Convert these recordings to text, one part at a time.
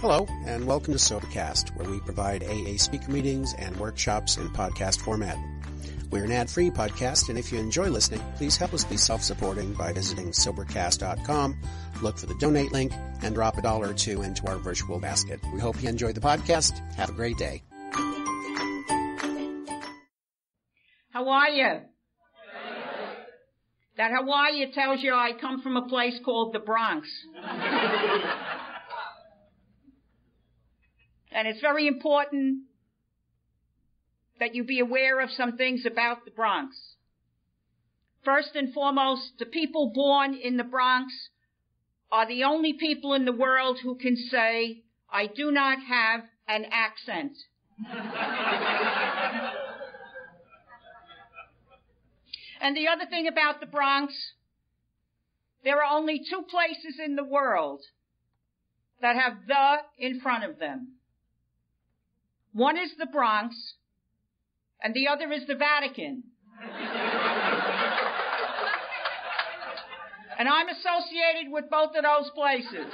Hello, and welcome to Sobercast, where we provide AA speaker meetings and workshops in podcast format. We're an ad-free podcast, and if you enjoy listening, please help us be self-supporting by visiting Sobercast.com, look for the donate link, and drop a dollar or two into our virtual basket. We hope you enjoy the podcast. Have a great day. How are you? That Hawaii tells you I come from a place called the Bronx. And it's very important that you be aware of some things about the Bronx. First and foremost, the people born in the Bronx are the only people in the world who can say, I do not have an accent. and the other thing about the Bronx, there are only two places in the world that have the in front of them. One is the Bronx, and the other is the Vatican. and I'm associated with both of those places.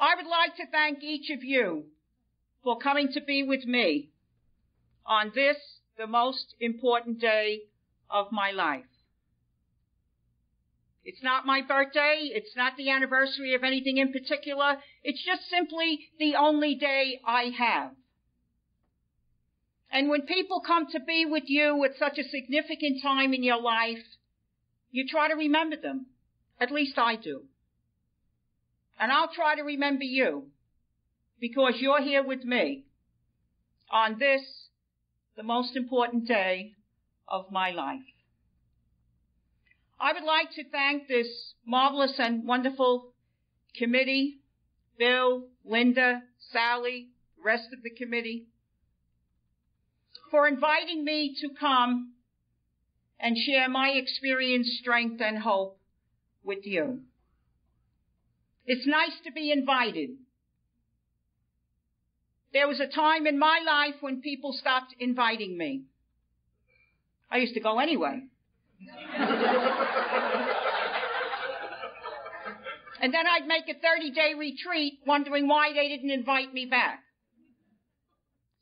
I would like to thank each of you for coming to be with me on this, the most important day of my life. It's not my birthday. It's not the anniversary of anything in particular. It's just simply the only day I have. And when people come to be with you at such a significant time in your life, you try to remember them. At least I do. And I'll try to remember you because you're here with me on this, the most important day of my life. I would like to thank this marvelous and wonderful committee, Bill, Linda, Sally, the rest of the committee, for inviting me to come and share my experience, strength, and hope with you. It's nice to be invited. There was a time in my life when people stopped inviting me. I used to go anyway. and then I'd make a 30 day retreat wondering why they didn't invite me back.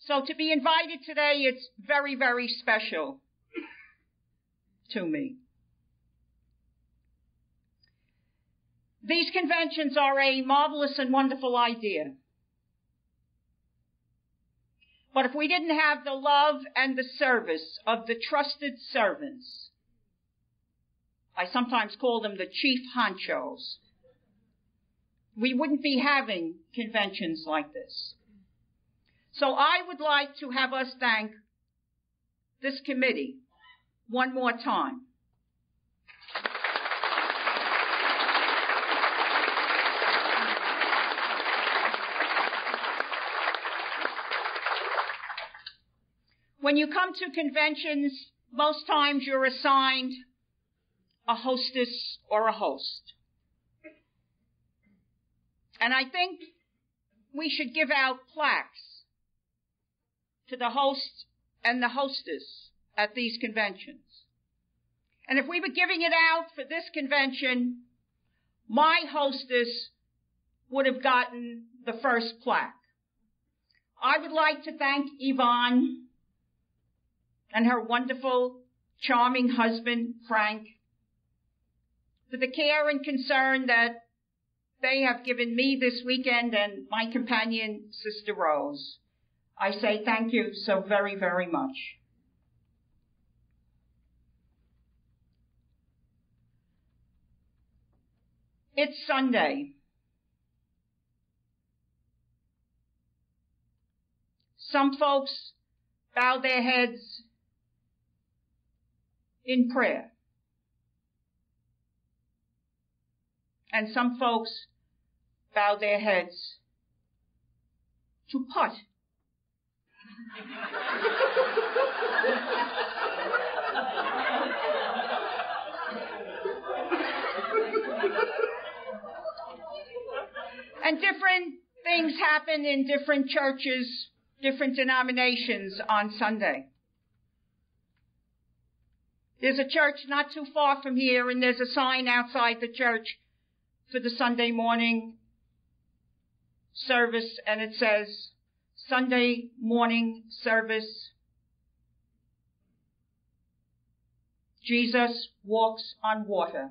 So to be invited today, it's very, very special to me. These conventions are a marvelous and wonderful idea. But if we didn't have the love and the service of the trusted servants, I sometimes call them the chief honchos. We wouldn't be having conventions like this. So I would like to have us thank this committee one more time. When you come to conventions, most times you're assigned a hostess or a host. And I think we should give out plaques to the host and the hostess at these conventions. And if we were giving it out for this convention, my hostess would have gotten the first plaque. I would like to thank Yvonne and her wonderful, charming husband, Frank, for the care and concern that they have given me this weekend and my companion, Sister Rose. I say thank you so very, very much. It's Sunday. Some folks bow their heads in prayer. And some folks bow their heads to pot. and different things happen in different churches, different denominations on Sunday. There's a church not too far from here and there's a sign outside the church for the Sunday morning service and it says Sunday morning service. Jesus walks on water.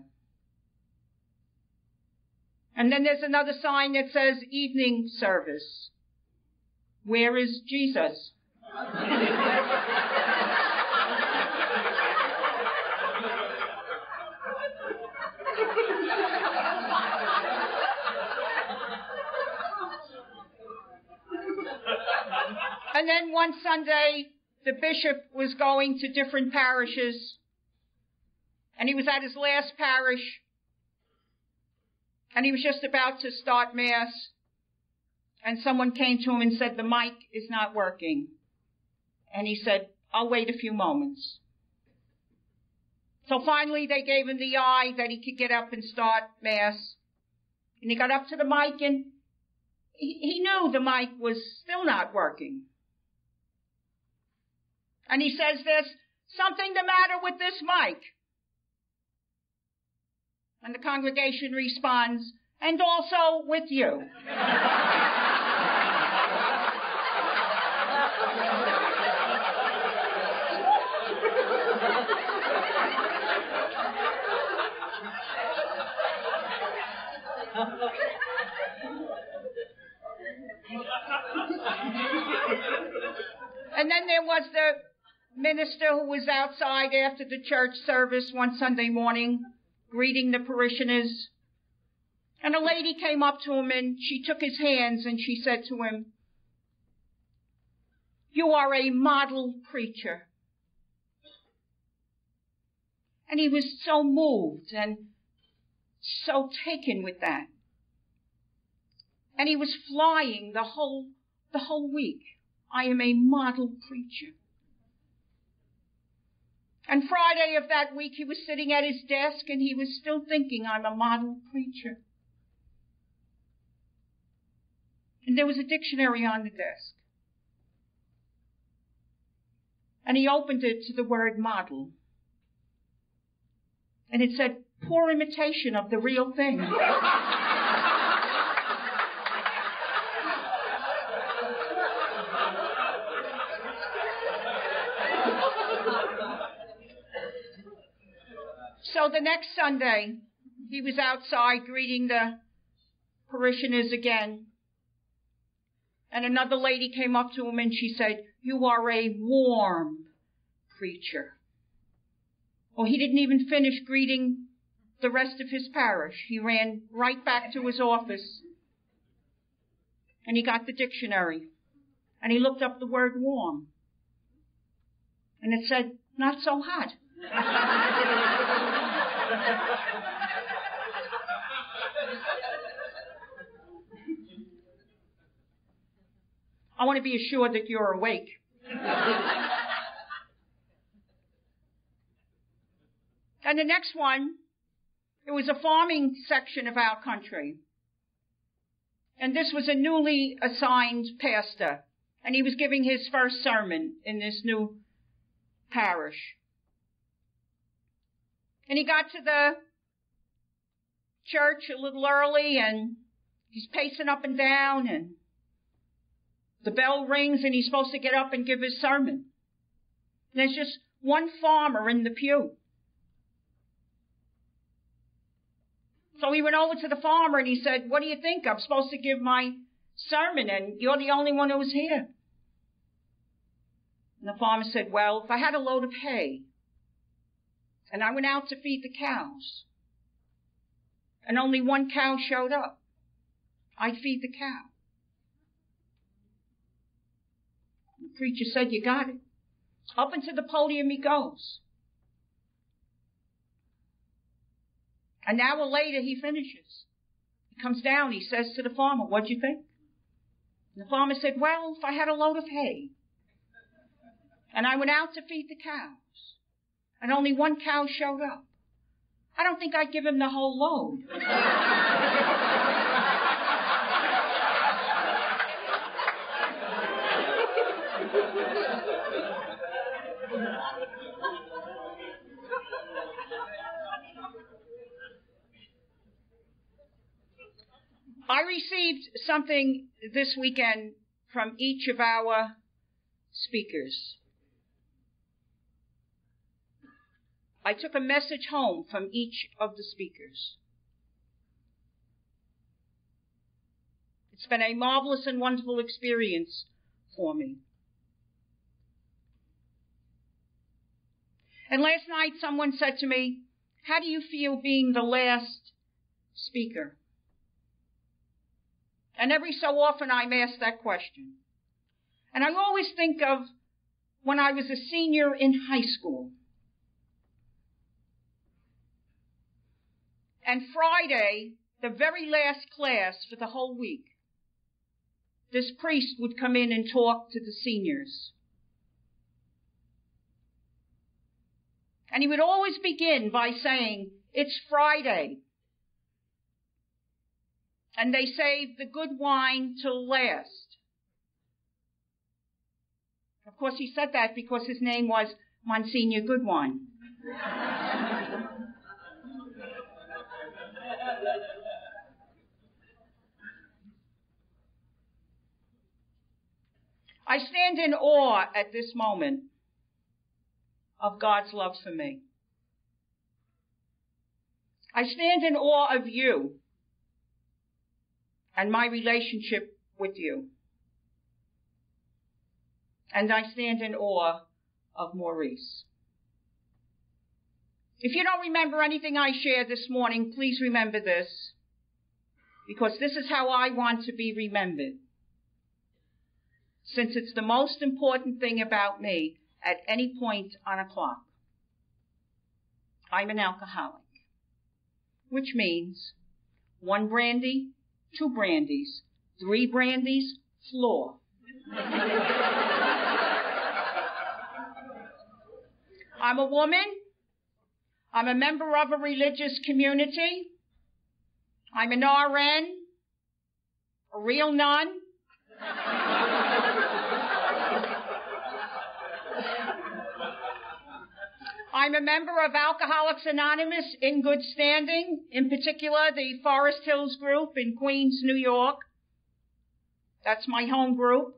And then there's another sign that says evening service. Where is Jesus? and then one Sunday, the bishop was going to different parishes, and he was at his last parish, and he was just about to start Mass, and someone came to him and said, the mic is not working. And he said, I'll wait a few moments. So finally they gave him the eye that he could get up and start Mass. And he got up to the mic and he, he knew the mic was still not working. And he says this, something the matter with this mic. And the congregation responds, and also with you. and then there was the minister who was outside after the church service one Sunday morning greeting the parishioners. And a lady came up to him and she took his hands and she said to him, You are a model preacher. And he was so moved and so taken with that. And he was flying the whole, the whole week. I am a model preacher. And Friday of that week, he was sitting at his desk and he was still thinking, I'm a model preacher. And there was a dictionary on the desk. And he opened it to the word model. And it said, poor imitation of the real thing. So the next Sunday, he was outside greeting the parishioners again. And another lady came up to him and she said, You are a warm preacher. Well, he didn't even finish greeting the rest of his parish. He ran right back to his office and he got the dictionary and he looked up the word warm. And it said, not so hot. I want to be assured that you're awake. and the next one, it was a farming section of our country. And this was a newly assigned pastor. And he was giving his first sermon in this new parish. And he got to the church a little early and he's pacing up and down and the bell rings and he's supposed to get up and give his sermon. And there's just one farmer in the pew. So he went over to the farmer and he said, what do you think? I'm supposed to give my sermon and you're the only one who's here. And the farmer said, well, if I had a load of hay and I went out to feed the cows and only one cow showed up, I'd feed the cow. The preacher said, you got it. Up into the podium he goes. An hour later he finishes. He comes down, he says to the farmer, what'd you think? And the farmer said, well, if I had a load of hay and I went out to feed the cows and only one cow showed up, I don't think I'd give him the whole load. I received something this weekend from each of our speakers. I took a message home from each of the speakers. It's been a marvelous and wonderful experience for me. And last night someone said to me, how do you feel being the last speaker? And every so often I'm asked that question. And I always think of when I was a senior in high school. And Friday, the very last class for the whole week, this priest would come in and talk to the seniors. And he would always begin by saying, It's Friday. And they save the good wine till last. Of course, he said that because his name was Monsignor Goodwine. I stand in awe at this moment of God's love for me. I stand in awe of you and my relationship with you. And I stand in awe of Maurice. If you don't remember anything I shared this morning, please remember this, because this is how I want to be remembered. Since it's the most important thing about me, at any point on a clock. I'm an alcoholic, which means one brandy, two brandies, three brandies, floor. I'm a woman. I'm a member of a religious community. I'm an RN, a real nun. I'm a member of Alcoholics Anonymous in good standing, in particular the Forest Hills group in Queens, New York. That's my home group.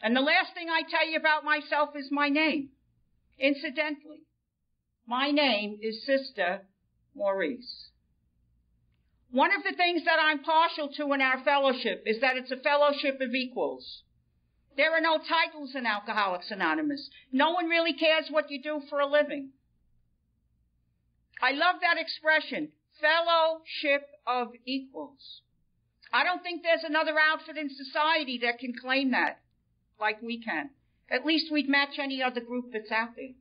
And the last thing I tell you about myself is my name. Incidentally, my name is Sister Maurice. One of the things that I'm partial to in our fellowship is that it's a fellowship of equals. There are no titles in Alcoholics Anonymous. No one really cares what you do for a living. I love that expression, fellowship of equals. I don't think there's another outfit in society that can claim that like we can. At least we'd match any other group that's out there.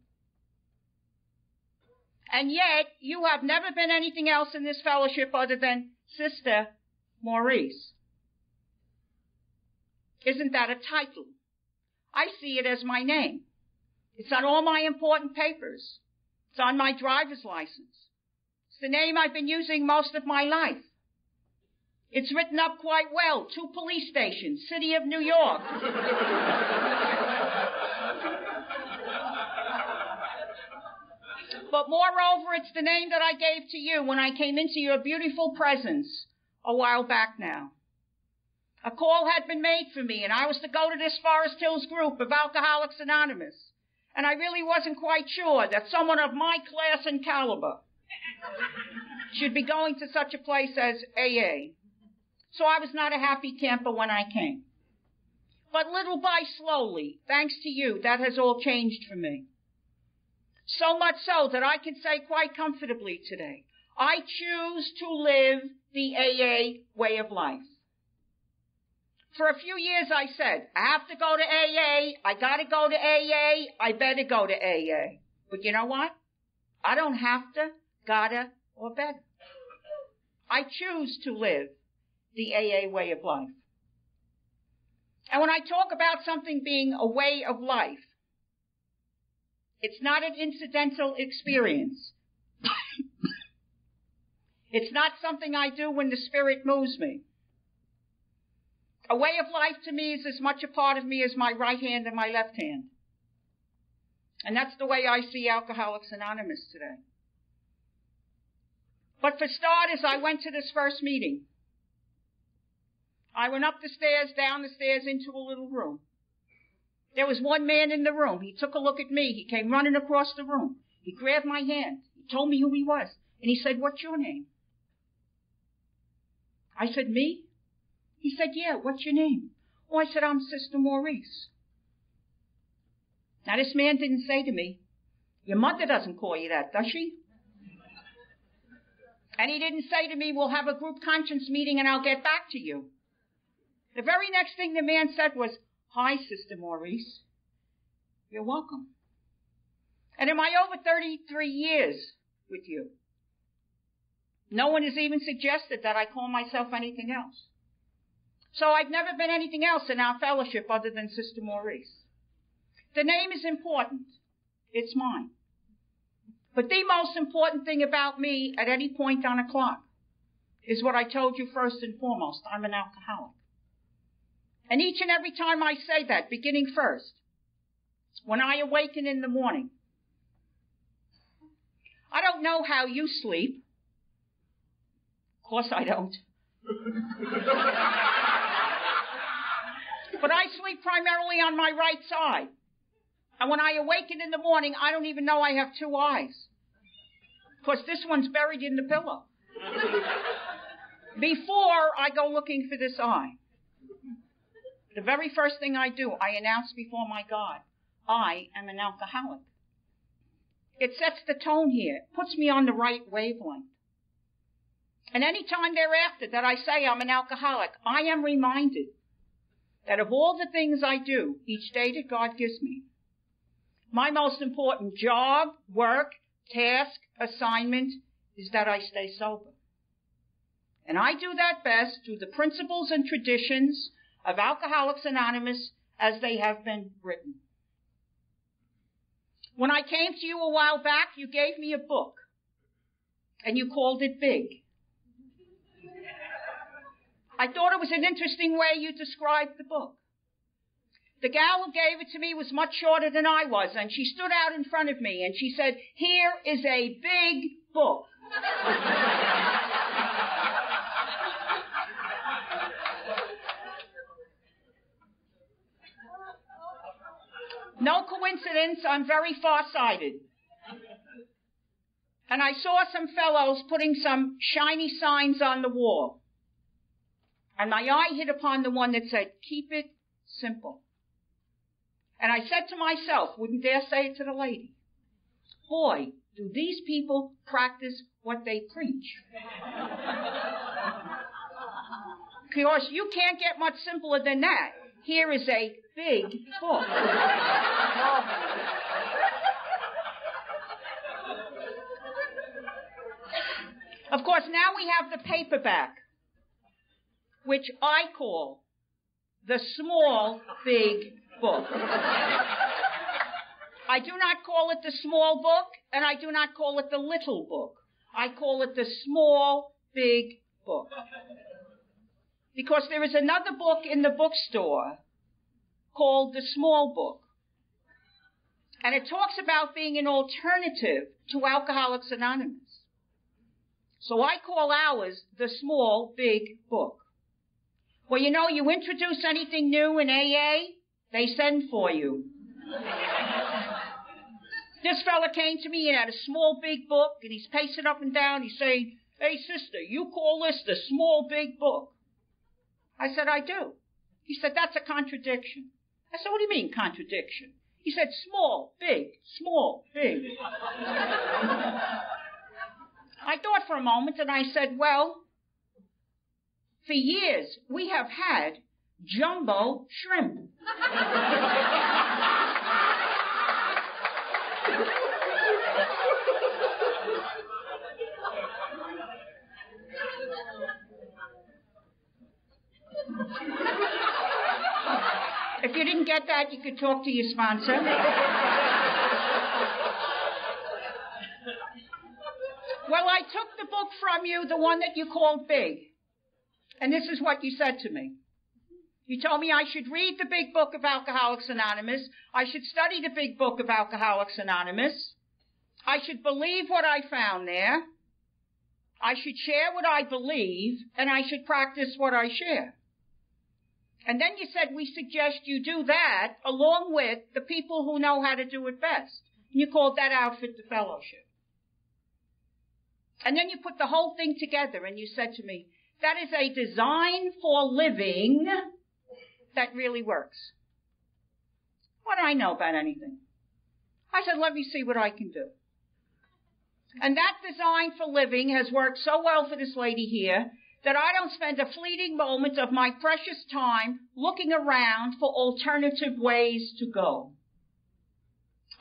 And yet, you have never been anything else in this fellowship other than Sister Maurice. Isn't that a title? I see it as my name. It's on all my important papers. It's on my driver's license. It's the name I've been using most of my life. It's written up quite well. Two police stations, City of New York. but moreover, it's the name that I gave to you when I came into your beautiful presence a while back now. A call had been made for me and I was to go to this Forest Hills group of Alcoholics Anonymous. And I really wasn't quite sure that someone of my class and caliber should be going to such a place as AA. So I was not a happy camper when I came. But little by slowly, thanks to you, that has all changed for me. So much so that I can say quite comfortably today, I choose to live the AA way of life. For a few years I said, I have to go to AA, I gotta go to AA, I better go to AA. But you know what? I don't have to, gotta, or better. I choose to live the AA way of life. And when I talk about something being a way of life, it's not an incidental experience. it's not something I do when the Spirit moves me. A way of life to me is as much a part of me as my right hand and my left hand. And that's the way I see Alcoholics Anonymous today. But for starters, I went to this first meeting. I went up the stairs, down the stairs, into a little room. There was one man in the room. He took a look at me. He came running across the room. He grabbed my hand. He told me who he was. And he said, What's your name? I said, Me? He said, Yeah, what's your name? Oh, I said, I'm Sister Maurice. Now, this man didn't say to me, Your mother doesn't call you that, does she? And he didn't say to me, We'll have a group conscience meeting and I'll get back to you. The very next thing the man said was, Hi, Sister Maurice. You're welcome. And in my over 33 years with you, no one has even suggested that I call myself anything else. So I've never been anything else in our fellowship other than Sister Maurice. The name is important. It's mine. But the most important thing about me at any point on a clock is what I told you first and foremost. I'm an alcoholic. And each and every time I say that, beginning first, when I awaken in the morning, I don't know how you sleep. Of course I don't. but I sleep primarily on my right side. And when I awaken in the morning, I don't even know I have two eyes. Because this one's buried in the pillow. Before I go looking for this eye, the very first thing I do, I announce before my God, I am an alcoholic. It sets the tone here, It puts me on the right wavelength. And any time thereafter that I say I'm an alcoholic, I am reminded that of all the things I do each day that God gives me, my most important job, work, task, assignment is that I stay sober. And I do that best through the principles and traditions of Alcoholics Anonymous as they have been written. When I came to you a while back, you gave me a book and you called it Big. I thought it was an interesting way you described the book. The gal who gave it to me was much shorter than I was, and she stood out in front of me and she said, Here is a big book. no coincidence, I'm very far-sighted. And I saw some fellows putting some shiny signs on the wall. And my eye hit upon the one that said, keep it simple. And I said to myself, wouldn't dare say it to the lady, boy, do these people practice what they preach. of course, you can't get much simpler than that. Here is a big book. of course, now we have the paperback, which I call the small, big book. I do not call it the small book, and I do not call it the little book. I call it the small, big book. Because there is another book in the bookstore called the small book. And it talks about being an alternative to Alcoholics Anonymous. So I call ours the small, big book. Well, you know, you introduce anything new in AA, they send for you. this fella came to me and had a small big book and he's pacing up and down. He's saying, Hey sister, you call this the small big book? I said, I do. He said, that's a contradiction. I said, what do you mean contradiction? He said, small, big, small, big. I thought for a moment and I said, well, for years we have had jumbo shrimp. if you didn't get that, you could talk to your sponsor. well, I took the book from you, the one that you called Big. And this is what you said to me. You told me I should read the big book of Alcoholics Anonymous. I should study the big book of Alcoholics Anonymous. I should believe what I found there. I should share what I believe, and I should practice what I share. And then you said, we suggest you do that along with the people who know how to do it best. And you called that outfit the fellowship. And then you put the whole thing together and you said to me, that is a design for living that really works. What do I know about anything? I said, let me see what I can do. And that design for living has worked so well for this lady here that I don't spend a fleeting moment of my precious time looking around for alternative ways to go.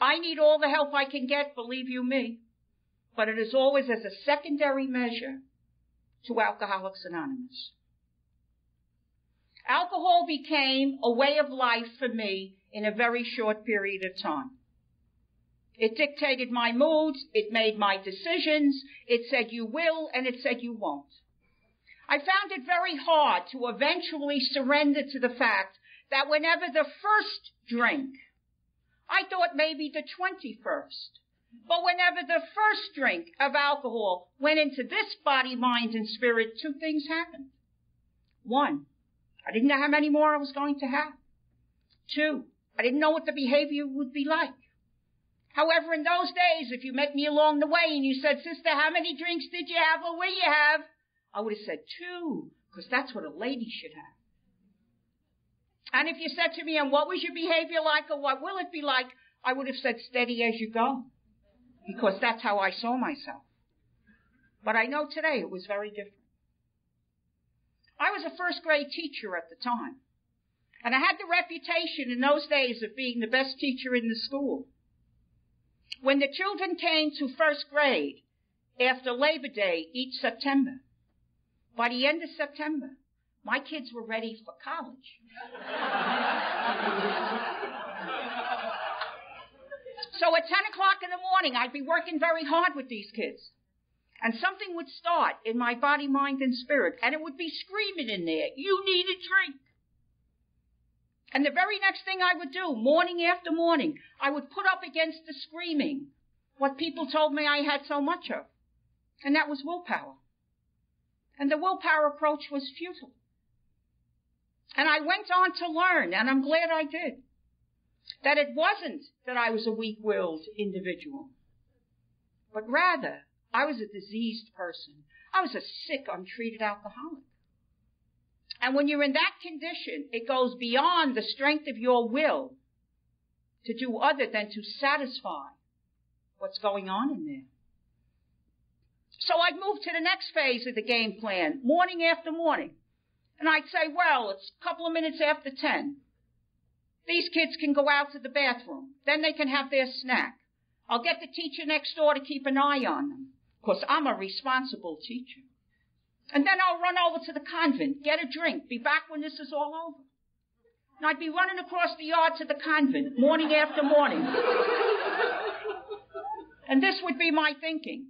I need all the help I can get, believe you me, but it is always as a secondary measure to Alcoholics Anonymous. Alcohol became a way of life for me in a very short period of time. It dictated my moods, it made my decisions, it said you will, and it said you won't. I found it very hard to eventually surrender to the fact that whenever the first drink, I thought maybe the 21st, but whenever the first drink of alcohol went into this body, mind, and spirit, two things happened. One, I didn't know how many more I was going to have. Two, I didn't know what the behavior would be like. However, in those days, if you met me along the way and you said, Sister, how many drinks did you have or will you have? I would have said two, because that's what a lady should have. And if you said to me, and what was your behavior like or what will it be like? I would have said steady as you go, because that's how I saw myself. But I know today it was very different. I was a first grade teacher at the time. And I had the reputation in those days of being the best teacher in the school. When the children came to first grade after Labor Day each September, by the end of September, my kids were ready for college. so at 10 o'clock in the morning, I'd be working very hard with these kids. And something would start in my body, mind, and spirit, and it would be screaming in there, you need a drink. And the very next thing I would do, morning after morning, I would put up against the screaming what people told me I had so much of. And that was willpower. And the willpower approach was futile. And I went on to learn, and I'm glad I did, that it wasn't that I was a weak-willed individual, but rather I was a diseased person. I was a sick, untreated alcoholic. And when you're in that condition, it goes beyond the strength of your will to do other than to satisfy what's going on in there. So I'd move to the next phase of the game plan, morning after morning. And I'd say, well, it's a couple of minutes after 10. These kids can go out to the bathroom. Then they can have their snack. I'll get the teacher next door to keep an eye on them. Because I'm a responsible teacher. And then I'll run over to the convent, get a drink, be back when this is all over. And I'd be running across the yard to the convent, morning after morning. and this would be my thinking.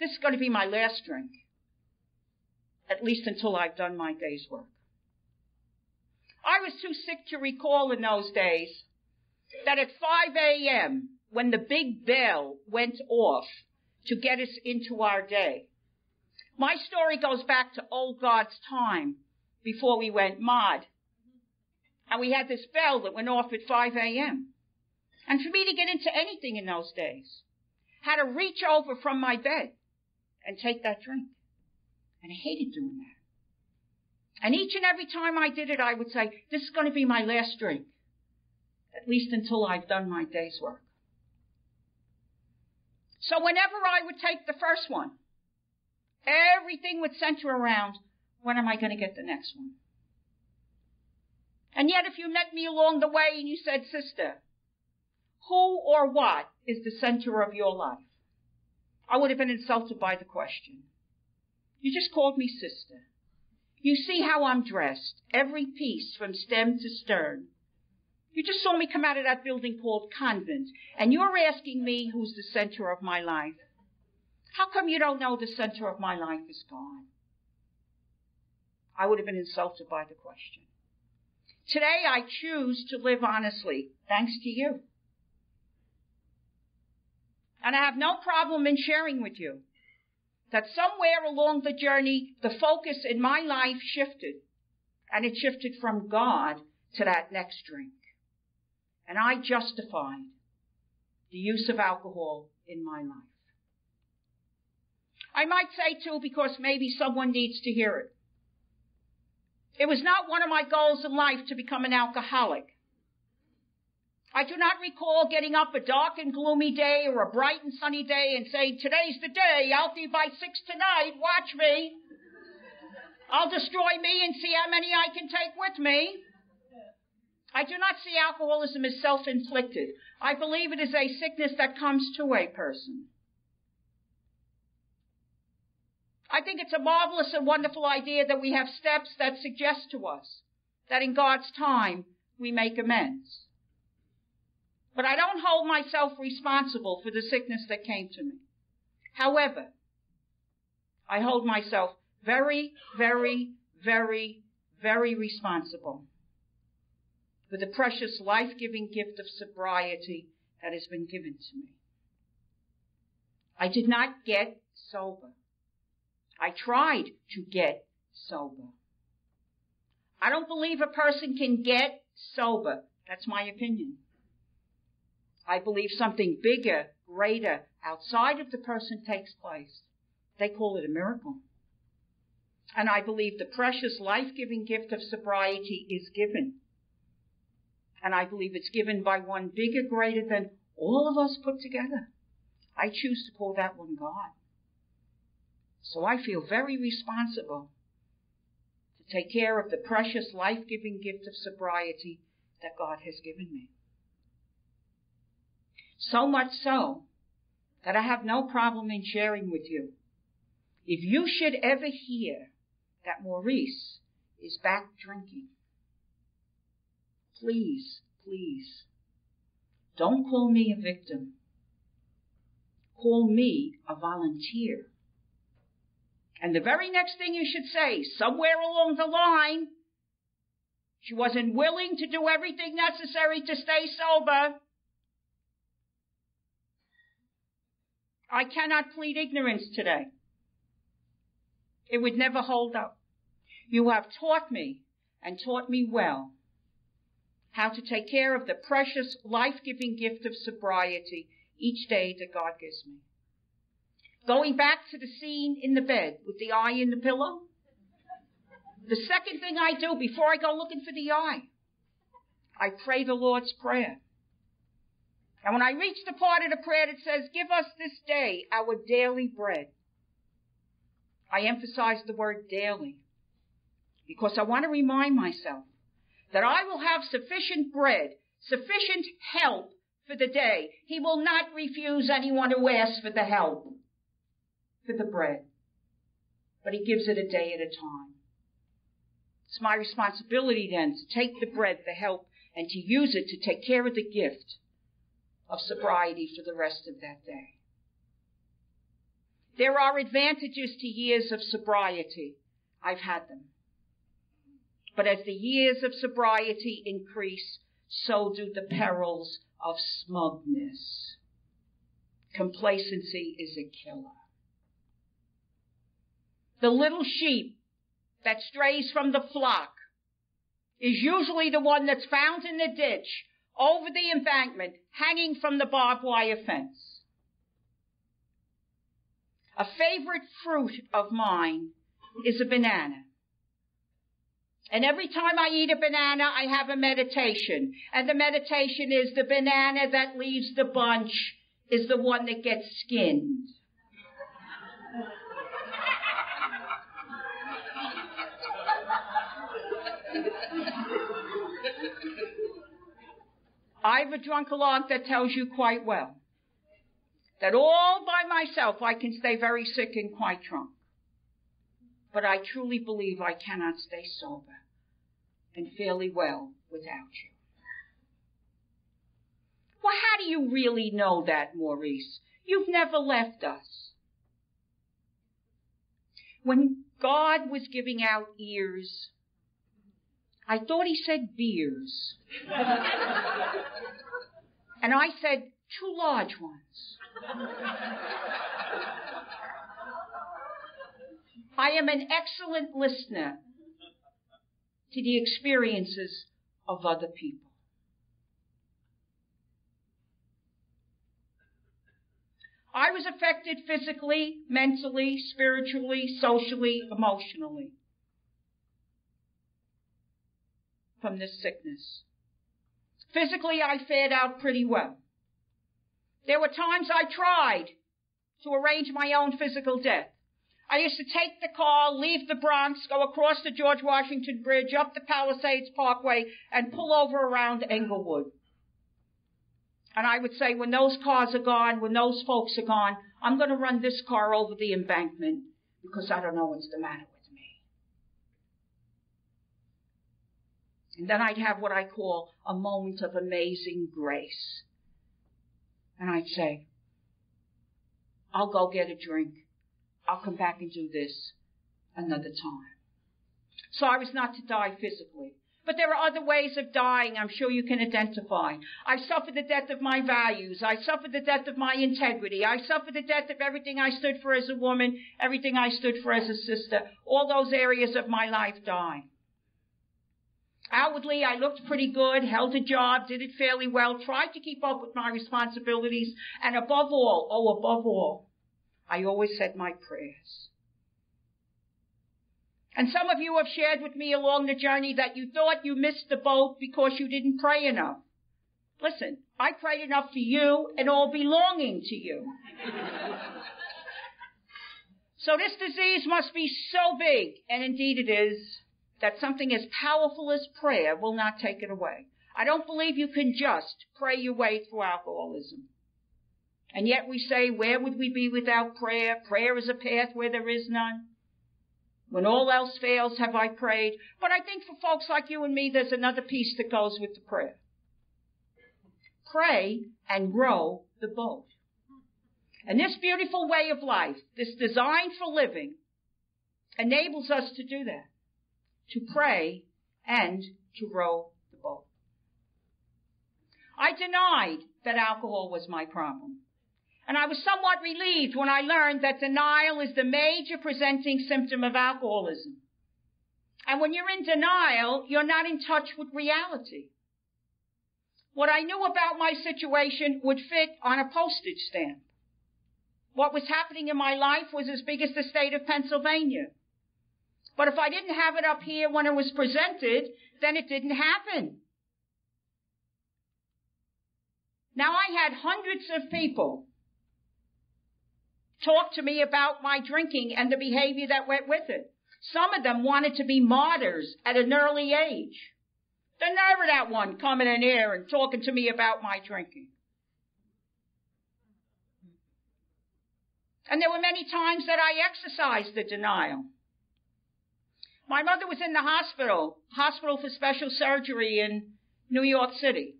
This is going to be my last drink. At least until I've done my day's work. I was too sick to recall in those days that at 5 a.m., when the big bell went off to get us into our day, my story goes back to old God's time before we went mod. And we had this bell that went off at 5 a.m. And for me to get into anything in those days, had to reach over from my bed and take that drink. And I hated doing that. And each and every time I did it, I would say, this is going to be my last drink. At least until I've done my day's work. So whenever I would take the first one, Everything would center around when am I going to get the next one? And yet, if you met me along the way and you said, Sister, who or what is the center of your life? I would have been insulted by the question. You just called me sister. You see how I'm dressed, every piece from stem to stern. You just saw me come out of that building called convent, and you're asking me who's the center of my life. How come you don't know the center of my life is God? I would have been insulted by the question. Today I choose to live honestly, thanks to you. And I have no problem in sharing with you that somewhere along the journey, the focus in my life shifted. And it shifted from God to that next drink. And I justified the use of alcohol in my life. I might say too, because maybe someone needs to hear it. It was not one of my goals in life to become an alcoholic. I do not recall getting up a dark and gloomy day or a bright and sunny day and saying, today's the day, I'll be by six tonight, watch me. I'll destroy me and see how many I can take with me. I do not see alcoholism as self-inflicted. I believe it is a sickness that comes to a person. I think it's a marvelous and wonderful idea that we have steps that suggest to us that in God's time we make amends. But I don't hold myself responsible for the sickness that came to me. However, I hold myself very, very, very, very responsible for the precious life-giving gift of sobriety that has been given to me. I did not get sober. I tried to get sober. I don't believe a person can get sober. That's my opinion. I believe something bigger, greater, outside of the person takes place. They call it a miracle. And I believe the precious life-giving gift of sobriety is given. And I believe it's given by one bigger, greater than all of us put together. I choose to call that one God. So I feel very responsible to take care of the precious life-giving gift of sobriety that God has given me. So much so that I have no problem in sharing with you. If you should ever hear that Maurice is back drinking, please, please, don't call me a victim. Call me a volunteer. And the very next thing you should say, somewhere along the line, she wasn't willing to do everything necessary to stay sober. I cannot plead ignorance today. It would never hold up. You have taught me and taught me well how to take care of the precious life-giving gift of sobriety each day that God gives me. Going back to the scene in the bed with the eye in the pillow. The second thing I do before I go looking for the eye, I pray the Lord's Prayer. And when I reach the part of the prayer that says, give us this day our daily bread, I emphasize the word daily because I want to remind myself that I will have sufficient bread, sufficient help for the day. He will not refuse anyone who asks for the help for the bread, but he gives it a day at a time. It's my responsibility then to take the bread, the help, and to use it to take care of the gift of sobriety for the rest of that day. There are advantages to years of sobriety. I've had them. But as the years of sobriety increase, so do the perils of smugness. Complacency is a killer. The little sheep that strays from the flock is usually the one that's found in the ditch over the embankment hanging from the barbed wire fence. A favorite fruit of mine is a banana. And every time I eat a banana, I have a meditation. And the meditation is the banana that leaves the bunch is the one that gets skinned. I've a drunkalog that tells you quite well that all by myself I can stay very sick and quite drunk. But I truly believe I cannot stay sober and fairly well without you. Well, how do you really know that, Maurice? You've never left us. When God was giving out ears I thought he said beers. and I said two large ones. I am an excellent listener to the experiences of other people. I was affected physically, mentally, spiritually, socially, emotionally from this sickness. Physically, I fared out pretty well. There were times I tried to arrange my own physical death. I used to take the car, leave the Bronx, go across the George Washington Bridge, up the Palisades Parkway, and pull over around Englewood. And I would say, when those cars are gone, when those folks are gone, I'm going to run this car over the embankment because I don't know what's the matter with me. And then I'd have what I call a moment of amazing grace. And I'd say, I'll go get a drink. I'll come back and do this another time. So I was not to die physically. But there are other ways of dying I'm sure you can identify. I suffered the death of my values. I suffered the death of my integrity. I suffered the death of everything I stood for as a woman, everything I stood for as a sister. All those areas of my life died. Outwardly, I looked pretty good, held a job, did it fairly well, tried to keep up with my responsibilities, and above all, oh, above all, I always said my prayers. And some of you have shared with me along the journey that you thought you missed the boat because you didn't pray enough. Listen, I prayed enough for you and all belonging to you. so this disease must be so big, and indeed it is, that something as powerful as prayer will not take it away. I don't believe you can just pray your way through alcoholism. And yet we say, where would we be without prayer? Prayer is a path where there is none. When all else fails, have I prayed? But I think for folks like you and me, there's another piece that goes with the prayer. Pray and row the boat. And this beautiful way of life, this design for living, enables us to do that to pray, and to row the boat. I denied that alcohol was my problem. And I was somewhat relieved when I learned that denial is the major presenting symptom of alcoholism. And when you're in denial, you're not in touch with reality. What I knew about my situation would fit on a postage stamp. What was happening in my life was as big as the state of Pennsylvania. But if I didn't have it up here when it was presented, then it didn't happen. Now I had hundreds of people talk to me about my drinking and the behavior that went with it. Some of them wanted to be martyrs at an early age. The nerve of that one coming in here and talking to me about my drinking. And there were many times that I exercised the denial. My mother was in the hospital, hospital for special surgery in New York City.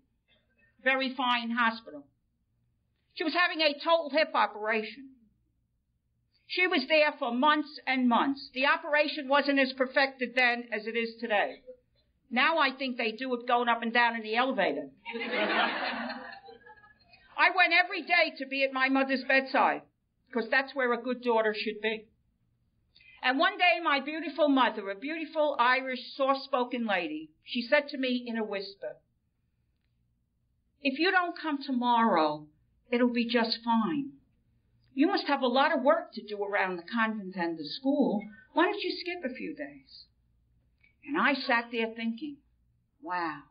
Very fine hospital. She was having a total hip operation. She was there for months and months. The operation wasn't as perfected then as it is today. Now I think they do it going up and down in the elevator. I went every day to be at my mother's bedside because that's where a good daughter should be. And one day my beautiful mother, a beautiful Irish soft-spoken lady, she said to me in a whisper, if you don't come tomorrow, it'll be just fine. You must have a lot of work to do around the convent and the school. Why don't you skip a few days? And I sat there thinking, wow,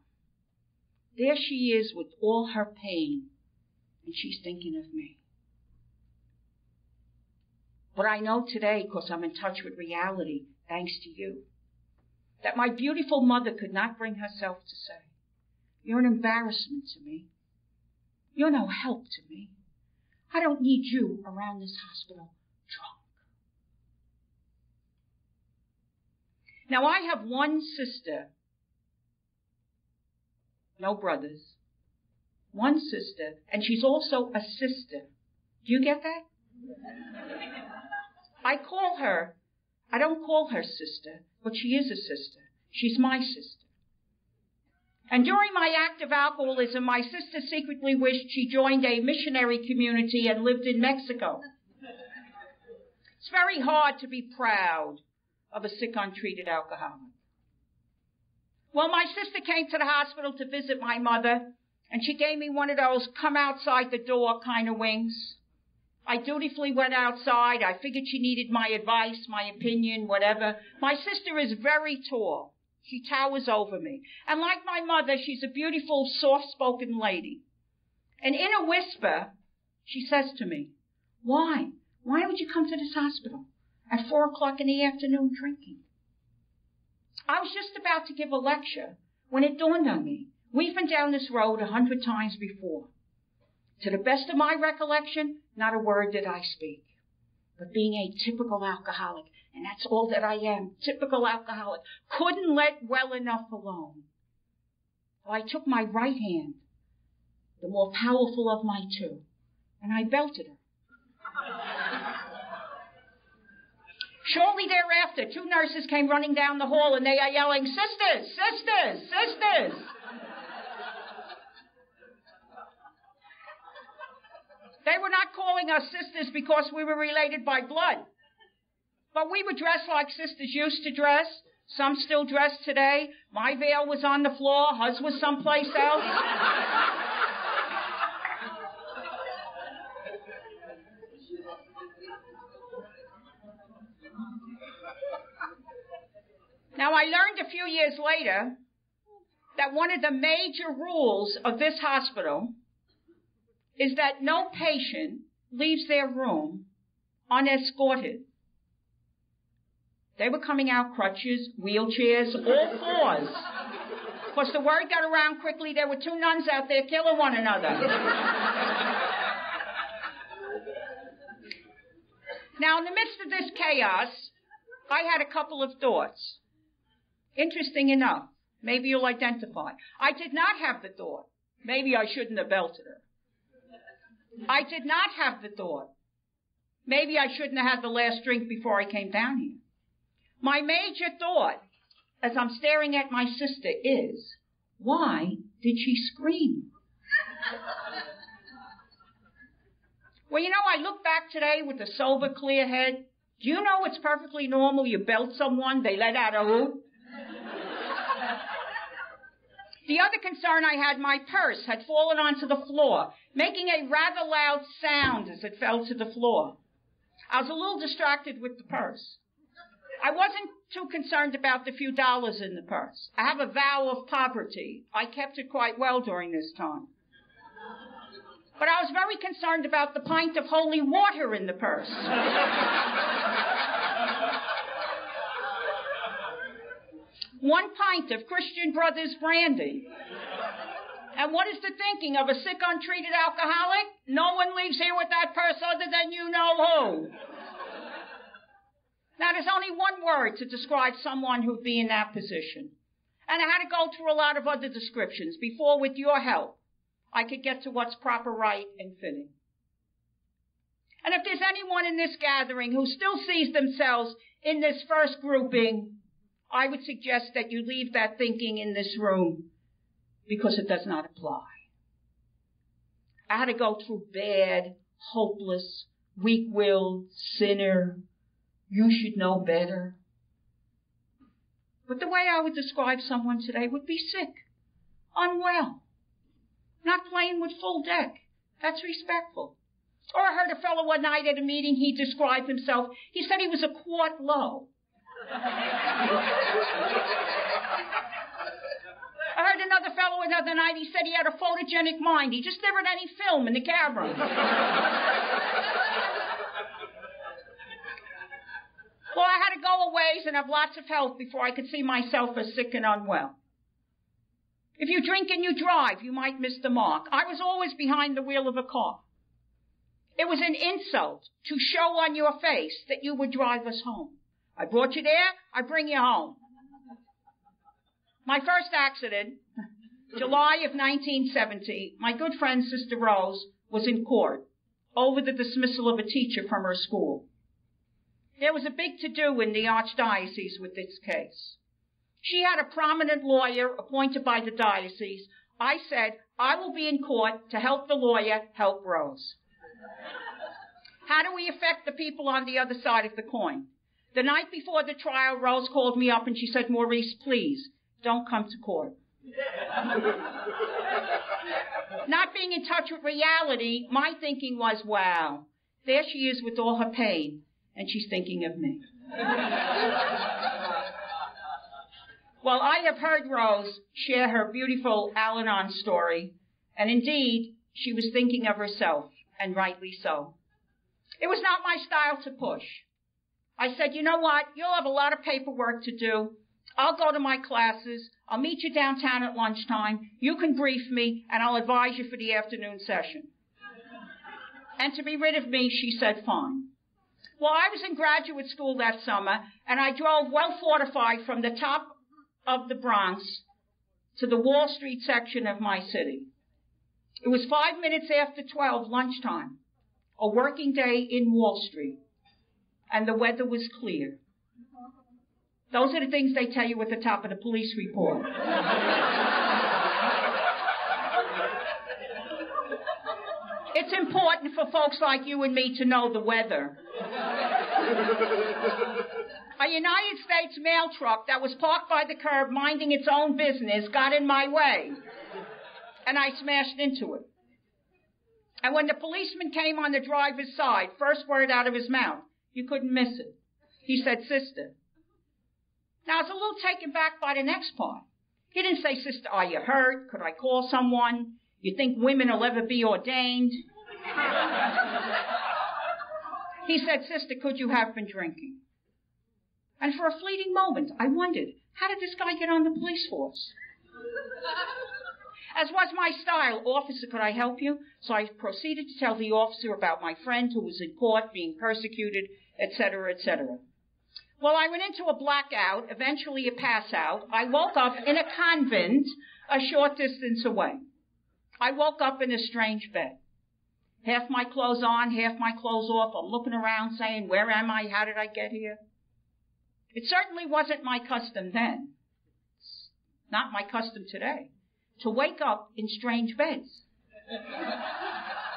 there she is with all her pain, and she's thinking of me. But I know today, because I'm in touch with reality, thanks to you, that my beautiful mother could not bring herself to say, You're an embarrassment to me. You're no help to me. I don't need you around this hospital drunk. Now I have one sister, no brothers, one sister, and she's also a sister. Do you get that? I call her, I don't call her sister, but she is a sister. She's my sister. And during my active alcoholism, my sister secretly wished she joined a missionary community and lived in Mexico. It's very hard to be proud of a sick, untreated alcoholic. Well, my sister came to the hospital to visit my mother, and she gave me one of those come outside the door kind of wings. I dutifully went outside. I figured she needed my advice, my opinion, whatever. My sister is very tall. She towers over me. And like my mother, she's a beautiful, soft-spoken lady. And in a whisper, she says to me, why? Why would you come to this hospital at four o'clock in the afternoon drinking? I was just about to give a lecture when it dawned on me. We've been down this road a hundred times before. To the best of my recollection, not a word did I speak. But being a typical alcoholic, and that's all that I am, typical alcoholic, couldn't let well enough alone. So I took my right hand, the more powerful of my two, and I belted her. Shortly thereafter, two nurses came running down the hall and they are yelling, Sisters! Sisters! Sisters! They were not calling us sisters because we were related by blood. But we were dressed like sisters used to dress. Some still dress today. My veil was on the floor. Hers was someplace else. now I learned a few years later that one of the major rules of this hospital is that no patient leaves their room unescorted. They were coming out crutches, wheelchairs, all fours. Because the word got around quickly there were two nuns out there killing one another. now, in the midst of this chaos, I had a couple of thoughts. Interesting enough, maybe you'll identify. I did not have the thought, maybe I shouldn't have belted her. I did not have the thought. Maybe I shouldn't have had the last drink before I came down here. My major thought, as I'm staring at my sister, is, why did she scream? well, you know, I look back today with a sober, clear head. Do you know it's perfectly normal you belt someone, they let out a hoot? The other concern I had, my purse had fallen onto the floor, making a rather loud sound as it fell to the floor. I was a little distracted with the purse. I wasn't too concerned about the few dollars in the purse. I have a vow of poverty. I kept it quite well during this time. But I was very concerned about the pint of holy water in the purse. one pint of Christian Brothers brandy. And what is the thinking of a sick, untreated alcoholic? No one leaves here with that purse other than you know who. Now, there's only one word to describe someone who'd be in that position. And I had to go through a lot of other descriptions before, with your help, I could get to what's proper, right, and fitting. And if there's anyone in this gathering who still sees themselves in this first grouping, I would suggest that you leave that thinking in this room because it does not apply. I had to go through bad, hopeless, weak-willed, sinner. You should know better. But the way I would describe someone today would be sick, unwell, not playing with full deck. That's respectful. Or I heard a fellow one night at a meeting, he described himself. He said he was a quart low. I heard another fellow another night, he said he had a photogenic mind. He just never had any film in the camera. well, I had to go a ways and have lots of help before I could see myself as sick and unwell. If you drink and you drive, you might miss the mark. I was always behind the wheel of a car. It was an insult to show on your face that you would drive us home. I brought you there, I bring you home. My first accident, July of 1970, my good friend Sister Rose was in court over the dismissal of a teacher from her school. There was a big to-do in the archdiocese with this case. She had a prominent lawyer appointed by the diocese. I said, I will be in court to help the lawyer help Rose. How do we affect the people on the other side of the coin? The night before the trial, Rose called me up and she said, Maurice, please, don't come to court. Not being in touch with reality, my thinking was, wow, there she is with all her pain, and she's thinking of me. well, I have heard Rose share her beautiful Al Anon story, and indeed, she was thinking of herself, and rightly so. It was not my style to push. I said, you know what? You'll have a lot of paperwork to do. I'll go to my classes. I'll meet you downtown at lunchtime. You can brief me, and I'll advise you for the afternoon session. And to be rid of me, she said, fine. Well, I was in graduate school that summer, and I drove well fortified from the top of the Bronx to the Wall Street section of my city. It was five minutes after 12 lunchtime, a working day in Wall Street, and the weather was clear. Those are the things they tell you at the top of the police report. it's important for folks like you and me to know the weather. A United States mail truck that was parked by the curb minding its own business got in my way. And I smashed into it. And when the policeman came on the driver's side, first word out of his mouth, you couldn't miss it. He said, Sister, now I was a little taken back by the next part. He didn't say, sister, are you hurt? Could I call someone? You think women will ever be ordained? he said, sister, could you have been drinking? And for a fleeting moment, I wondered, how did this guy get on the police force? As was my style, officer, could I help you? So I proceeded to tell the officer about my friend who was in court being persecuted, etc., etc. Well, I went into a blackout, eventually a pass out. I woke up in a convent a short distance away. I woke up in a strange bed. Half my clothes on, half my clothes off. I'm looking around saying, where am I? How did I get here? It certainly wasn't my custom then. It's not my custom today. To wake up in strange beds.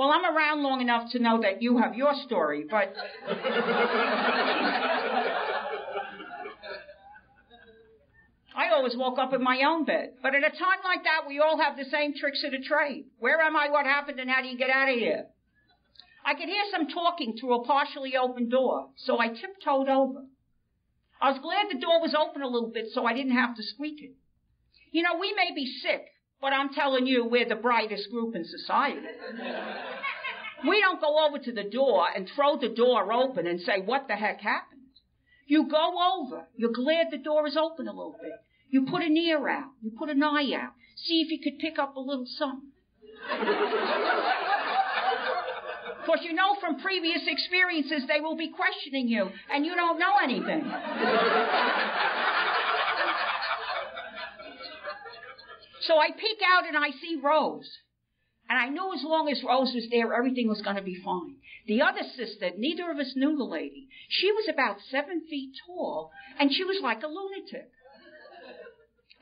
Well, I'm around long enough to know that you have your story, but. I always woke up in my own bed. But at a time like that, we all have the same tricks of the trade. Where am I? What happened? And how do you get out of here? I could hear some talking through a partially open door, so I tiptoed over. I was glad the door was open a little bit so I didn't have to squeak it. You know, we may be sick, but I'm telling you, we're the brightest group in society. We don't go over to the door and throw the door open and say, what the heck happened? You go over. You're glad the door is open a little bit. You put an ear out. You put an eye out. See if you could pick up a little something. Because you know from previous experiences they will be questioning you and you don't know anything. So I peek out and I see Rose. And I knew as long as Rose was there, everything was going to be fine. The other sister, neither of us knew the lady. She was about seven feet tall, and she was like a lunatic.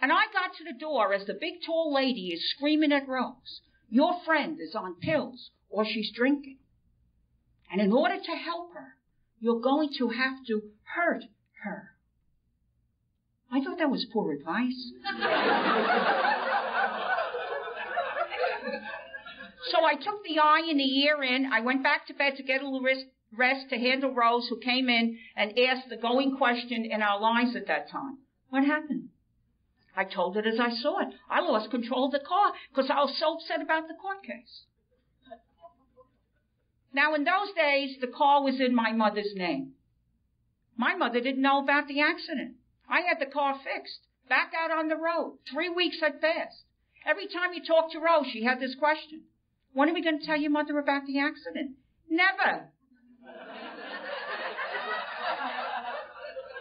And I got to the door as the big tall lady is screaming at Rose, Your friend is on pills, or she's drinking. And in order to help her, you're going to have to hurt her. I thought that was poor advice. So I took the eye and the ear in. I went back to bed to get a little rest to handle Rose, who came in and asked the going question in our lines at that time. What happened? I told it as I saw it. I lost control of the car because I was so upset about the court case. Now, in those days, the car was in my mother's name. My mother didn't know about the accident. I had the car fixed, back out on the road. Three weeks had passed. Every time you talked to Rose, she had this question. When are we going to tell your mother about the accident? Never.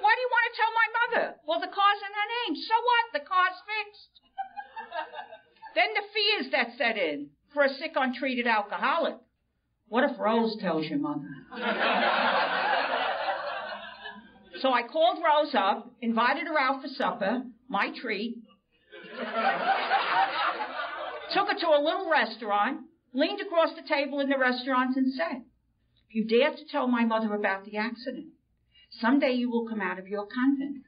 Why do you want to tell my mother? Well, the car's in her name. So what? The car's fixed. then the fears that set in for a sick, untreated alcoholic. What if Rose tells your mother? so I called Rose up, invited her out for supper, my treat, took her to a little restaurant, leaned across the table in the restaurant and said, If you dare to tell my mother about the accident, someday you will come out of your convent.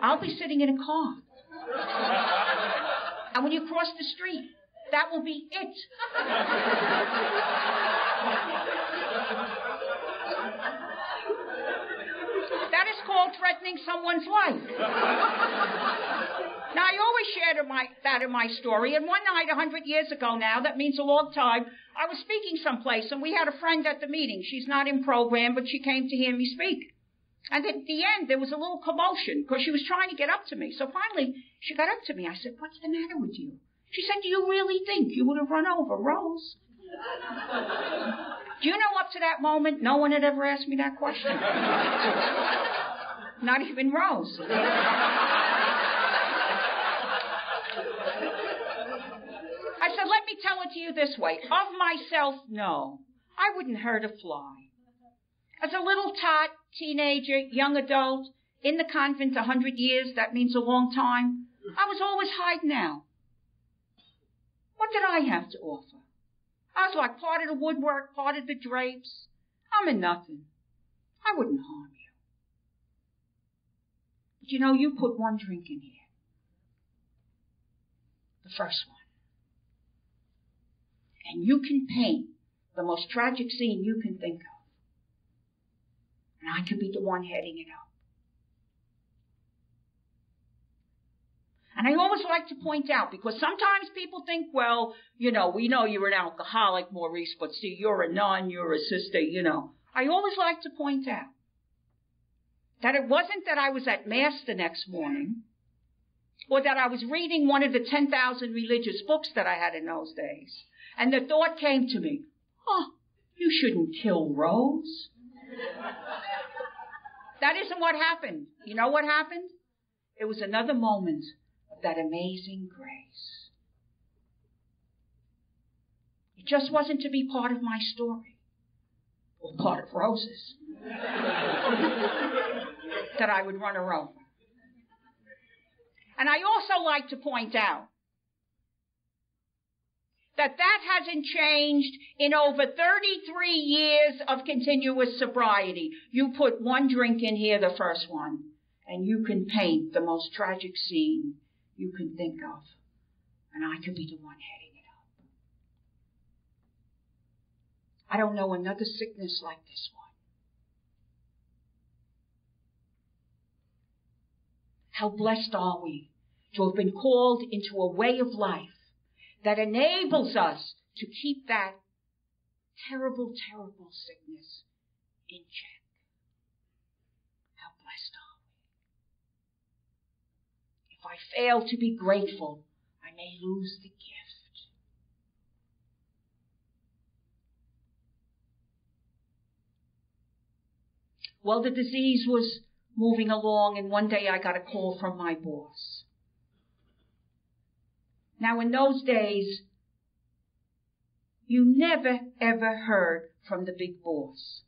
I'll be sitting in a car. And when you cross the street, that will be it. that is called threatening someone's life. Now, I always share my, that in my story, and one night, a hundred years ago now, that means a long time, I was speaking someplace, and we had a friend at the meeting. She's not in program, but she came to hear me speak. And at the end, there was a little commotion because she was trying to get up to me. So finally, she got up to me. I said, What's the matter with you? She said, Do you really think you would have run over Rose? Do you know up to that moment, no one had ever asked me that question? Not even Rose. I said, Let me tell it to you this way. Of myself, no. I wouldn't hurt a fly. As a little tot, teenager, young adult, in the convent a hundred years, that means a long time, I was always hiding out. What did I have to offer? I was like part of the woodwork, part of the drapes. I'm in nothing. I wouldn't harm you. But you know, you put one drink in here. The first one. And you can paint the most tragic scene you can think of. And I could be the one heading it up. And I always like to point out because sometimes people think, well, you know, we know you're an alcoholic, Maurice, but see, you're a nun, you're a sister, you know. I always like to point out that it wasn't that I was at Mass the next morning or that I was reading one of the 10,000 religious books that I had in those days. And the thought came to me, oh, you shouldn't kill Rose. that isn't what happened. You know what happened? It was another moment of that amazing grace. It just wasn't to be part of my story or part of Rose's that I would run her over. And I also like to point out that that hasn't changed in over 33 years of continuous sobriety. You put one drink in here, the first one, and you can paint the most tragic scene you can think of. And I could be the one heading it up. I don't know another sickness like this one. How blessed are we to have been called into a way of life that enables us to keep that terrible, terrible sickness in check. How blessed are we? If I fail to be grateful, I may lose the gift. Well, the disease was moving along, and one day I got a call from my boss. Now, in those days, you never ever heard from the big boss.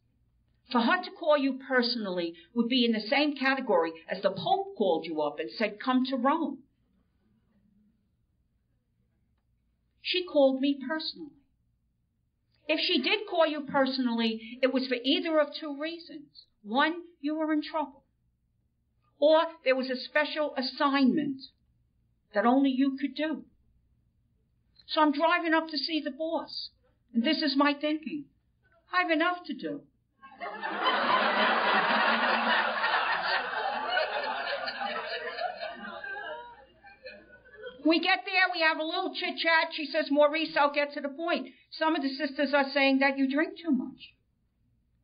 For her to call you personally would be in the same category as the Pope called you up and said, Come to Rome. She called me personally. If she did call you personally, it was for either of two reasons. One, you were in trouble. Or there was a special assignment that only you could do. So I'm driving up to see the boss. And this is my thinking. I have enough to do. we get there, we have a little chit chat. She says, Maurice, I'll get to the point. Some of the sisters are saying that you drink too much.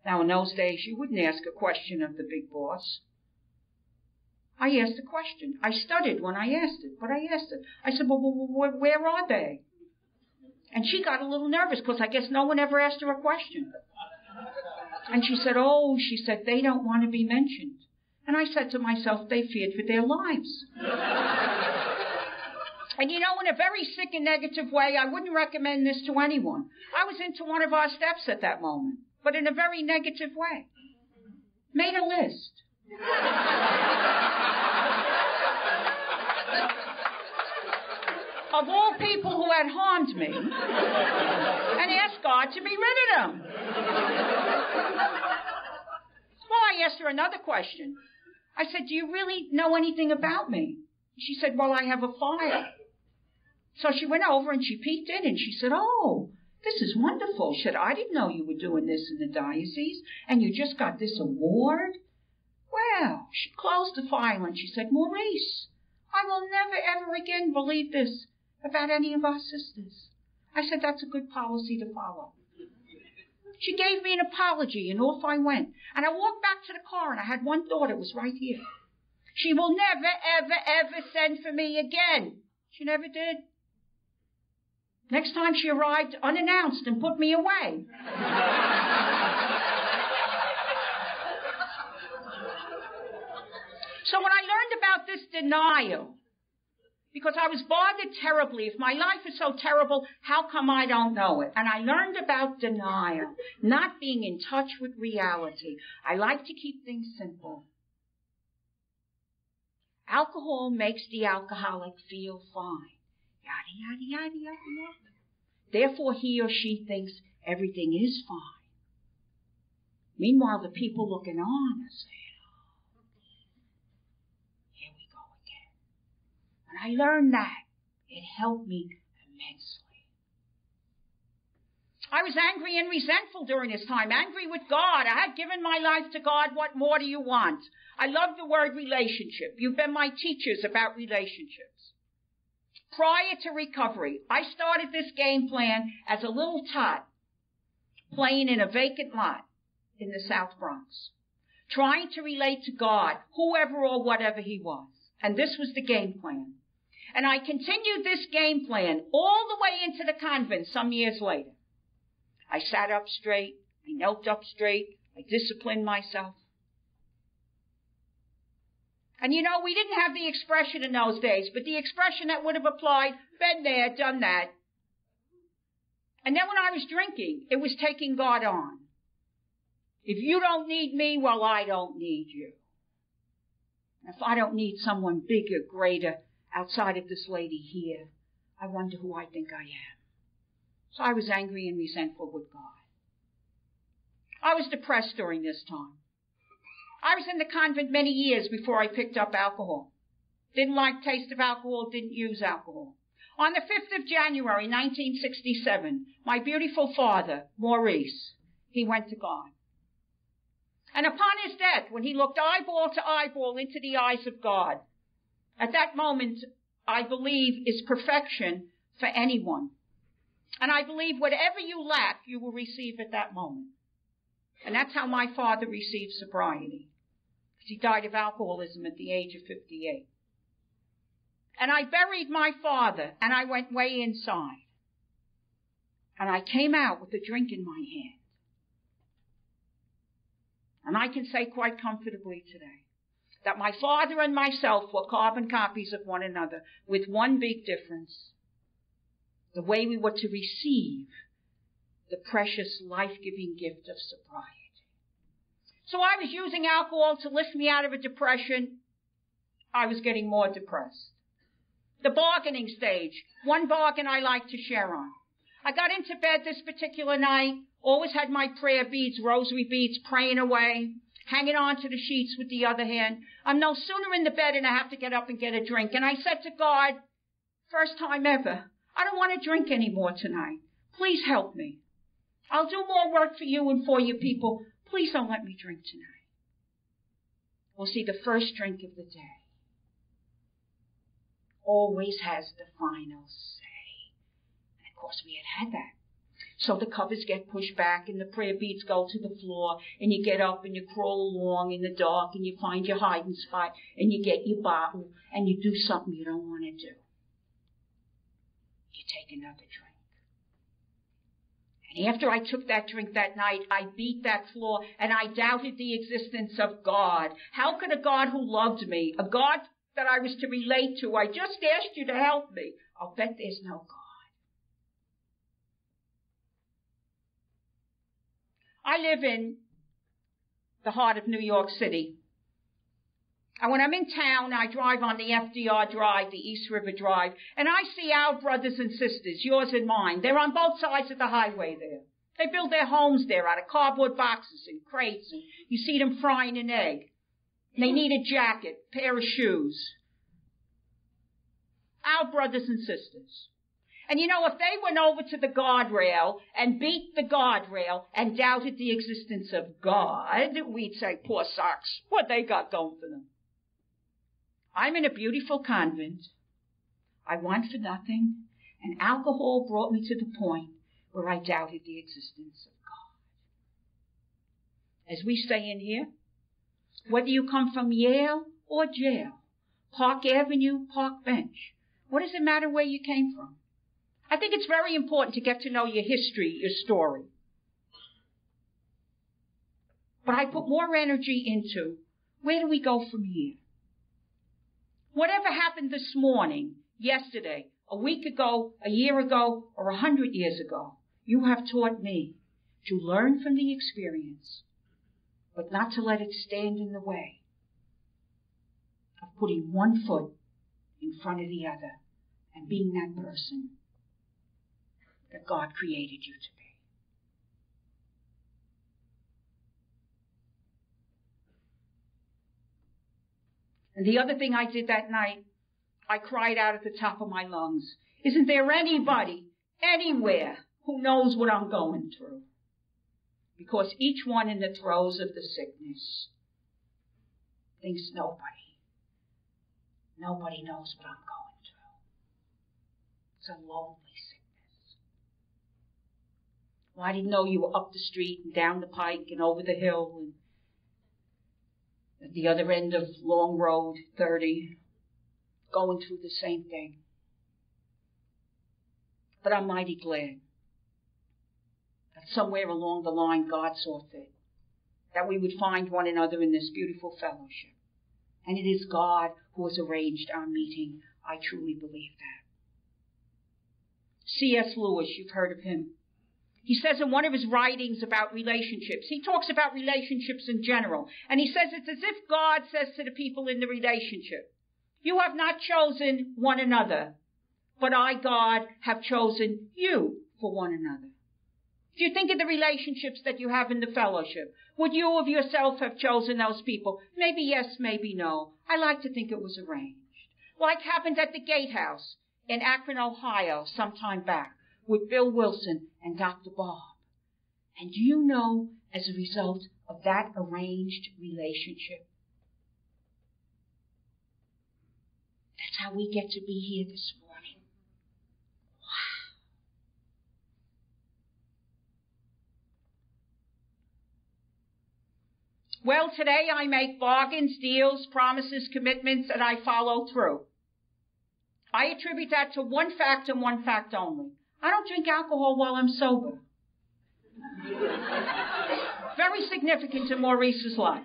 Now, in those days, you wouldn't ask a question of the big boss. I asked a question. I stuttered when I asked it, but I asked it. I said, well, where are they? And she got a little nervous because I guess no one ever asked her a question. And she said, Oh, she said, they don't want to be mentioned. And I said to myself, they feared for their lives. and you know, in a very sick and negative way, I wouldn't recommend this to anyone. I was into one of our steps at that moment, but in a very negative way. Made a list. Of all people who had harmed me and asked God to be rid of them. Well, I asked her another question. I said, do you really know anything about me? She said, well, I have a file. So she went over and she peeked in and she said, oh, this is wonderful. She said, I didn't know you were doing this in the diocese and you just got this award. Well, she closed the file and she said, Maurice, I will never ever again believe this about any of our sisters. I said, that's a good policy to follow. She gave me an apology and off I went. And I walked back to the car and I had one thought, it was right here. She will never, ever, ever send for me again. She never did. Next time she arrived unannounced and put me away. so when I learned about this denial, because I was bothered terribly. If my life is so terrible, how come I don't know it? And I learned about denial, not being in touch with reality. I like to keep things simple. Alcohol makes the alcoholic feel fine. Yada, yada, yada, yada, yada. Therefore, he or she thinks everything is fine. Meanwhile, the people looking on are saying, oh, here we go again. When I learned that, it helped me immensely. I was angry and resentful during this time, angry with God. I had given my life to God. What more do you want? I love the word relationship. You've been my teachers about relationships. Prior to recovery, I started this game plan as a little tot playing in a vacant lot in the South Bronx, trying to relate to God, whoever or whatever he was. And this was the game plan. And I continued this game plan all the way into the convent some years later. I sat up straight. I knelt up straight. I disciplined myself. And you know, we didn't have the expression in those days, but the expression that would have applied, been there, done that. And then when I was drinking, it was taking God on. If you don't need me, well, I don't need you. If I don't need someone bigger, greater, outside of this lady here, I wonder who I think I am. So I was angry and resentful with God. I was depressed during this time. I was in the convent many years before I picked up alcohol. Didn't like taste of alcohol, didn't use alcohol. On the 5th of January, 1967, my beautiful father, Maurice, he went to God. And upon his death, when he looked eyeball to eyeball into the eyes of God, at that moment, I believe is perfection for anyone. And I believe whatever you lack, you will receive at that moment. And that's how my father received sobriety. Because he died of alcoholism at the age of 58. And I buried my father and I went way inside. And I came out with a drink in my hand. And I can say quite comfortably today that my father and myself were carbon copies of one another with one big difference. The way we were to receive the precious life-giving gift of sobriety. So I was using alcohol to lift me out of a depression. I was getting more depressed. The bargaining stage. One bargain I like to share on. I got into bed this particular night, always had my prayer beads, rosary beads, praying away, hanging on to the sheets with the other hand. I'm no sooner in the bed and I have to get up and get a drink. And I said to God, first time ever, I don't want to drink anymore tonight. Please help me. I'll do more work for you and for you people. Please don't let me drink tonight. We'll see, the first drink of the day always has the final say. And of course, we had had that. So the covers get pushed back and the prayer beads go to the floor and you get up and you crawl along in the dark and you find your hiding spot and you get your bottle and you do something you don't want to do. You take another drink. And after I took that drink that night, I beat that floor and I doubted the existence of God. How could a God who loved me, a God that I was to relate to, I just asked you to help me. I'll bet there's no God. I live in the heart of New York City. And when I'm in town, I drive on the FDR Drive, the East River Drive, and I see our brothers and sisters, yours and mine. They're on both sides of the highway there. They build their homes there out of cardboard boxes and crates, and you see them frying an egg. They need a jacket, pair of shoes. Our brothers and sisters. And you know, if they went over to the guardrail and beat the guardrail and doubted the existence of God, we'd say, poor socks, what they got going for them. I'm in a beautiful convent. I want for nothing, and alcohol brought me to the point where I doubted the existence of God. As we say in here, whether you come from Yale or jail, Park Avenue, Park Bench, what does it matter where you came from? I think it's very important to get to know your history, your story. But I put more energy into where do we go from here? Whatever happened this morning, yesterday, a week ago, a year ago, or a hundred years ago, you have taught me to learn from the experience, but not to let it stand in the way of putting one foot in front of the other and being that person that God created you to be. And the other thing I did that night, I cried out at the top of my lungs, isn't there anybody, anywhere, who knows what I'm going through? Because each one in the throes of the sickness thinks nobody, nobody knows what I'm going through. It's a lonely well, I didn't know you were up the street and down the pike and over the hill and at the other end of Long Road 30, going through the same thing. But I'm mighty glad that somewhere along the line God saw fit that we would find one another in this beautiful fellowship. And it is God who has arranged our meeting. I truly believe that. C.S. Lewis, you've heard of him. He says in one of his writings about relationships, he talks about relationships in general, and he says it's as if God says to the people in the relationship, you have not chosen one another, but I, God, have chosen you for one another. If you think of the relationships that you have in the fellowship, would you of yourself have chosen those people? Maybe yes, maybe no. I like to think it was arranged. Like happened at the Gatehouse in Akron, Ohio, some time back with Bill Wilson and Dr. Bob. And do you know, as a result of that arranged relationship, that's how we get to be here this morning. Wow. Well, today I make bargains, deals, promises, commitments, and I follow through. I attribute that to one fact and one fact only. I don't drink alcohol while I'm sober. Very significant to Maurice's life.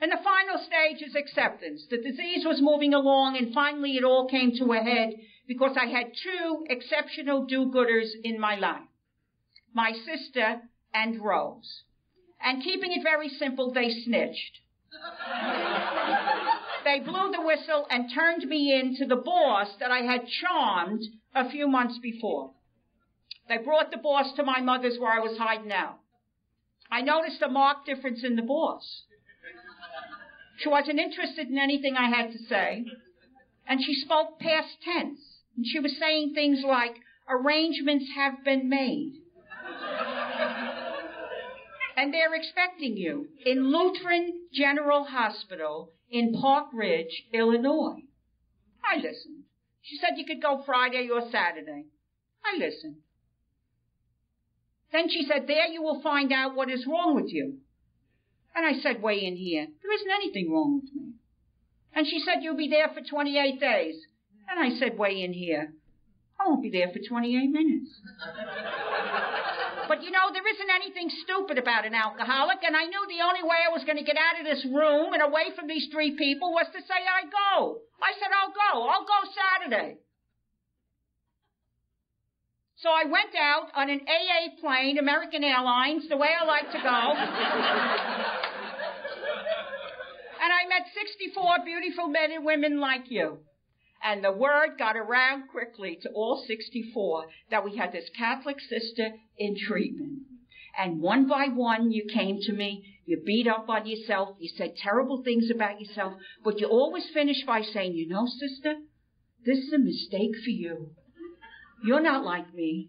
And the final stage is acceptance. The disease was moving along and finally it all came to a head because I had two exceptional do-gooders in my life. My sister and Rose. And keeping it very simple, they snitched. They blew the whistle and turned me in to the boss that I had charmed a few months before. They brought the boss to my mother's where I was hiding out. I noticed a marked difference in the boss. She wasn't interested in anything I had to say, and she spoke past tense. And she was saying things like, arrangements have been made. and they're expecting you in Lutheran General Hospital in Park Ridge, Illinois. I listened. She said you could go Friday or Saturday. I listened. Then she said, there you will find out what is wrong with you. And I said, way in here, there isn't anything wrong with me. And she said, you'll be there for 28 days. And I said, way in here, I won't be there for 28 minutes. But you know, there isn't anything stupid about an alcoholic, and I knew the only way I was going to get out of this room and away from these three people was to say I go. I said I'll go. I'll go Saturday. So I went out on an AA plane, American Airlines, the way I like to go. and I met 64 beautiful men and women like you. And the word got around quickly to all 64 that we had this Catholic sister in treatment. and one by one you came to me. You beat up on yourself. You said terrible things about yourself, but you always finished by saying, you know, sister, this is a mistake for you. You're not like me.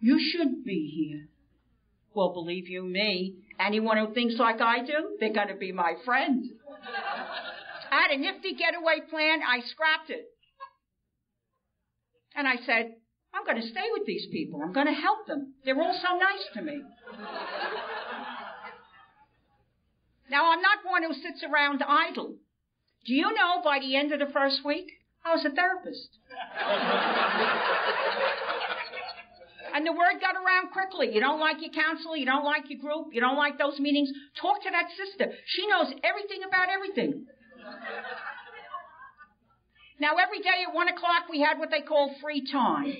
You shouldn't be here. Well, believe you me, anyone who thinks like I do, they're going to be my friend. I had a nifty getaway plan. I scrapped it. And I said, I'm going to stay with these people. I'm going to help them. They're all so nice to me. now, I'm not one who sits around idle. Do you know by the end of the first week, I was a therapist? and the word got around quickly. You don't like your counselor, you don't like your group, you don't like those meetings. Talk to that sister. She knows everything about everything. Now, every day at one o'clock, we had what they call free time.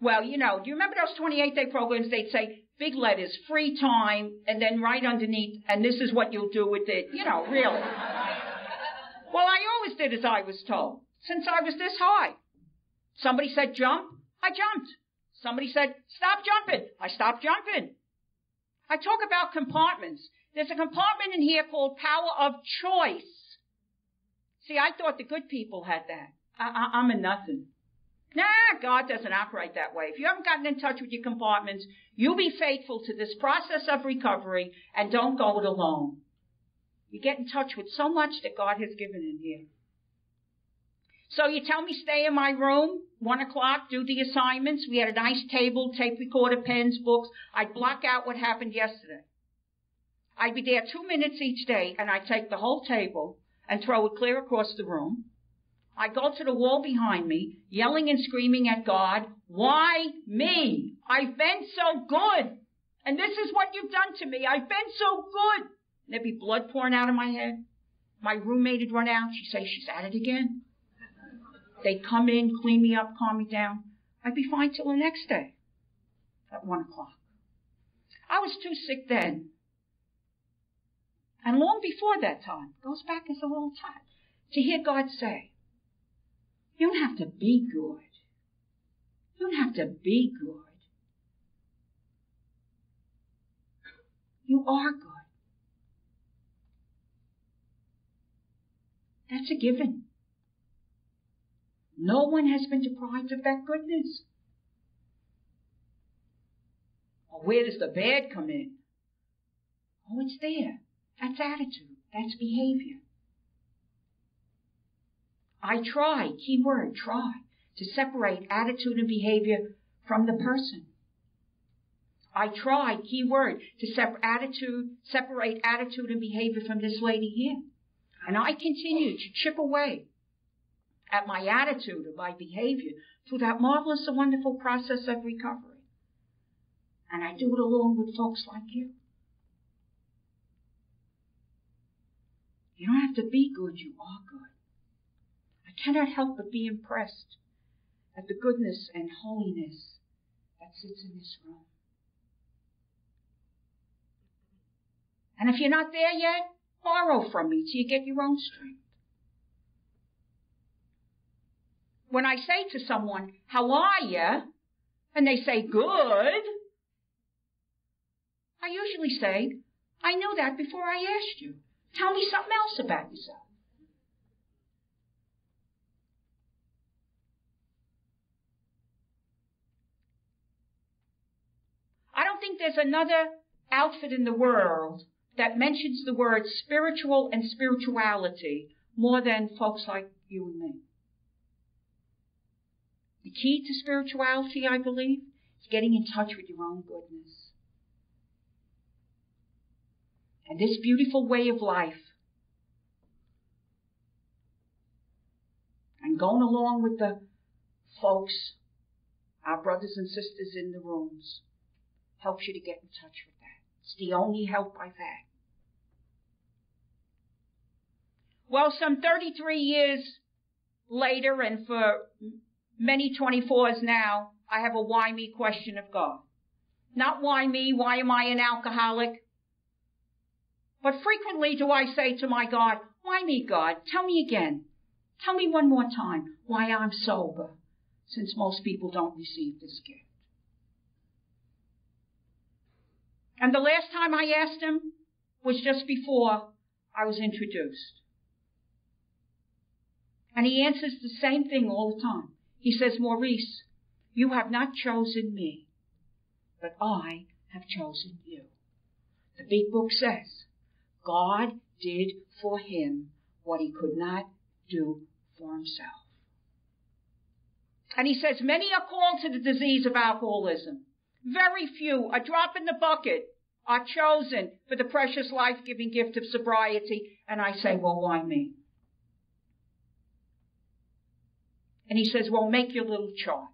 Well, you know, do you remember those 28 day programs? They'd say big letters, free time, and then right underneath, and this is what you'll do with it. You know, really. well, I always did as I was told since I was this high. Somebody said jump, I jumped. Somebody said stop jumping, I stopped jumping. I talk about compartments. There's a compartment in here called power of choice. See, I thought the good people had that. I, I, I'm a nothing. Nah, God doesn't operate that way. If you haven't gotten in touch with your compartments, you be faithful to this process of recovery and don't go it alone. You get in touch with so much that God has given in here. So you tell me stay in my room, one o'clock, do the assignments. We had a nice table, tape recorder, pens, books. I'd block out what happened yesterday. I'd be there two minutes each day and I'd take the whole table and throw it clear across the room. I'd go to the wall behind me, yelling and screaming at God, why me? I've been so good. And this is what you've done to me. I've been so good. There'd be blood pouring out of my head. My roommate would run out. She'd say, she's at it again. They'd come in, clean me up, calm me down. I'd be fine till the next day at one o'clock. I was too sick then and long before that time, goes back as a little time, to hear God say, you don't have to be good. You don't have to be good. You are good. That's a given. No one has been deprived of that goodness. Where does the bad come in? Oh, it's there. That's attitude. That's behavior. I try, key word, try, to separate attitude and behavior from the person. I try, key word, to separate attitude, separate attitude and behavior from this lady here. And I continue to chip away at my attitude or my behavior through that marvelous and wonderful process of recovery. And I do it along with folks like you. You don't have to be good, you are good. I cannot help but be impressed at the goodness and holiness that sits in this room. And if you're not there yet, borrow from me till you get your own strength. When I say to someone, how are you? And they say, good. I usually say, I knew that before I asked you. Tell me something else about yourself. I don't think there's another outfit in the world that mentions the words spiritual and spirituality more than folks like you and me. The key to spirituality, I believe, is getting in touch with your own goodness. And this beautiful way of life. And going along with the folks, our brothers and sisters in the rooms, helps you to get in touch with that. It's the only help I've had. Well, some 33 years later, and for many 24s now, I have a why me question of God. Not why me, why am I an alcoholic? But frequently do I say to my God, why me, God? Tell me again. Tell me one more time why I'm sober, since most people don't receive this gift. And the last time I asked him was just before I was introduced. And he answers the same thing all the time. He says, Maurice, you have not chosen me, but I have chosen you. The big book says, God did for him what he could not do for himself. And he says, many are called to the disease of alcoholism. Very few, a drop in the bucket, are chosen for the precious life-giving gift of sobriety. And I say, well, why me? And he says, well, make your little chart.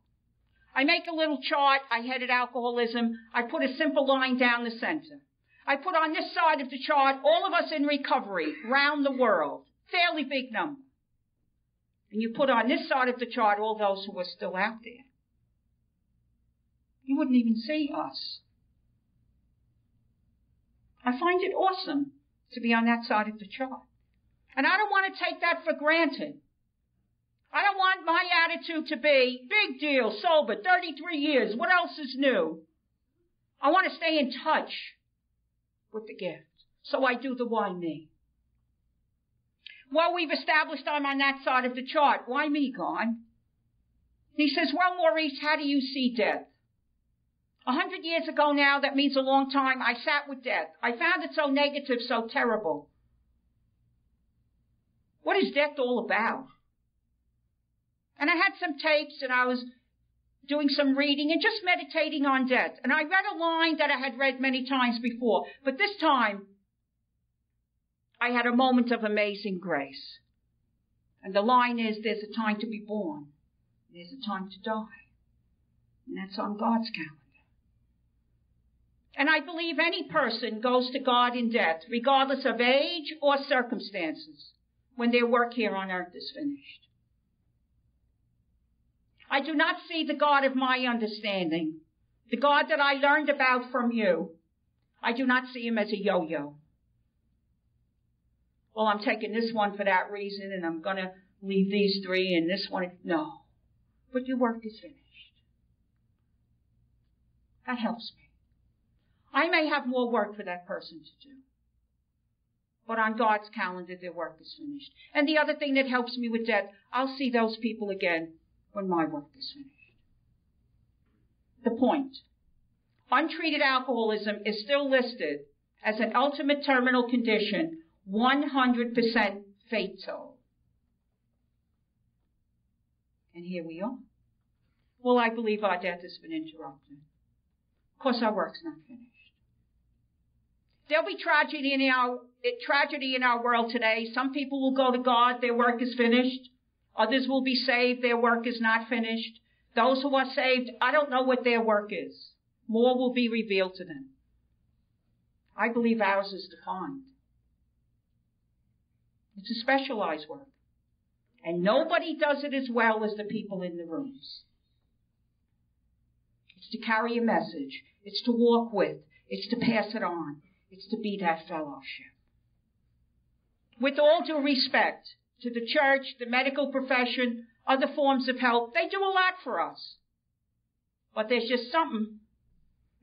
I make a little chart. I headed alcoholism. I put a simple line down the center. I put on this side of the chart all of us in recovery round the world. Fairly big number. And you put on this side of the chart all those who are still out there. You wouldn't even see us. I find it awesome to be on that side of the chart. And I don't want to take that for granted. I don't want my attitude to be, big deal, sober, 33 years, what else is new? I want to stay in touch with the gift. So I do the why me. Well, we've established I'm on that side of the chart. Why me, God? He says, well, Maurice, how do you see death? A hundred years ago now, that means a long time, I sat with death. I found it so negative, so terrible. What is death all about? And I had some tapes and I was doing some reading and just meditating on death. And I read a line that I had read many times before, but this time I had a moment of amazing grace. And the line is, there's a time to be born. There's a time to die. And that's on God's calendar. And I believe any person goes to God in death, regardless of age or circumstances, when their work here on earth is finished. I do not see the God of my understanding, the God that I learned about from you. I do not see him as a yo-yo. Well, I'm taking this one for that reason and I'm gonna leave these three and this one. No. But your work is finished. That helps me. I may have more work for that person to do. But on God's calendar, their work is finished. And the other thing that helps me with that, I'll see those people again when my work is finished. The point. Untreated alcoholism is still listed as an ultimate terminal condition, 100% fatal. And here we are. Well, I believe our death has been interrupted. Of course, our work's not finished. There'll be tragedy in our eh, tragedy in our world today. Some people will go to God, their work is finished. Others will be saved. Their work is not finished. Those who are saved, I don't know what their work is. More will be revealed to them. I believe ours is defined. It's a specialized work. And nobody does it as well as the people in the rooms. It's to carry a message. It's to walk with. It's to pass it on. It's to be that fellowship. With all due respect, to the church, the medical profession, other forms of help. They do a lot for us. But there's just something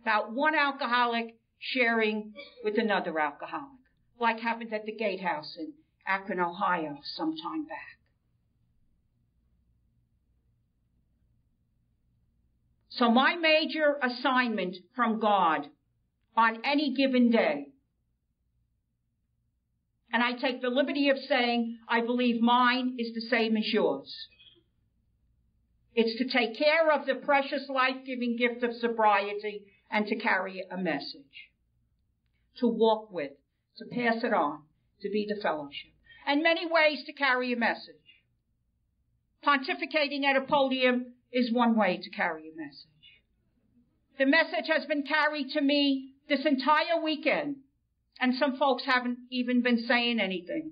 about one alcoholic sharing with another alcoholic, like happened at the Gatehouse in Akron, Ohio, some time back. So my major assignment from God on any given day and I take the liberty of saying I believe mine is the same as yours. It's to take care of the precious life-giving gift of sobriety and to carry a message. To walk with, to pass it on, to be the fellowship. And many ways to carry a message. Pontificating at a podium is one way to carry a message. The message has been carried to me this entire weekend and some folks haven't even been saying anything.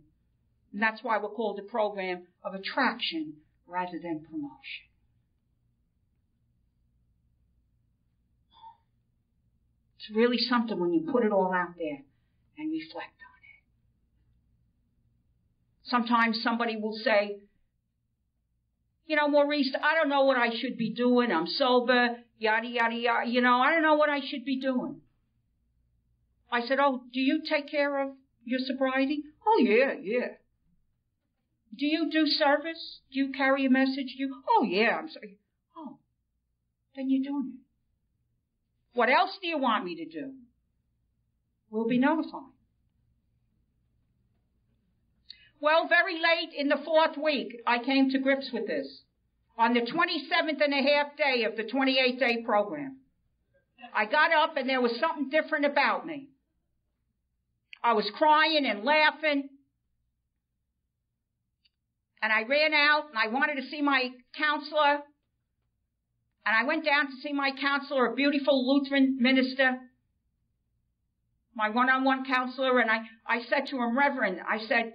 And that's why we're called a program of attraction rather than promotion. It's really something when you put it all out there and reflect on it. Sometimes somebody will say, you know, Maurice, I don't know what I should be doing. I'm sober, yada, yada, yada. You know, I don't know what I should be doing. I said, Oh, do you take care of your sobriety? Oh, yeah, yeah. Do you do service? Do you carry a message? You? Oh, yeah. I'm sorry. Oh, then you're doing it. What else do you want me to do? We'll be notified. Well, very late in the fourth week, I came to grips with this. On the 27th and a half day of the 28 day program, I got up and there was something different about me. I was crying and laughing. And I ran out and I wanted to see my counselor. And I went down to see my counselor, a beautiful Lutheran minister, my one-on-one counselor, and I, I said to him, Reverend, I said,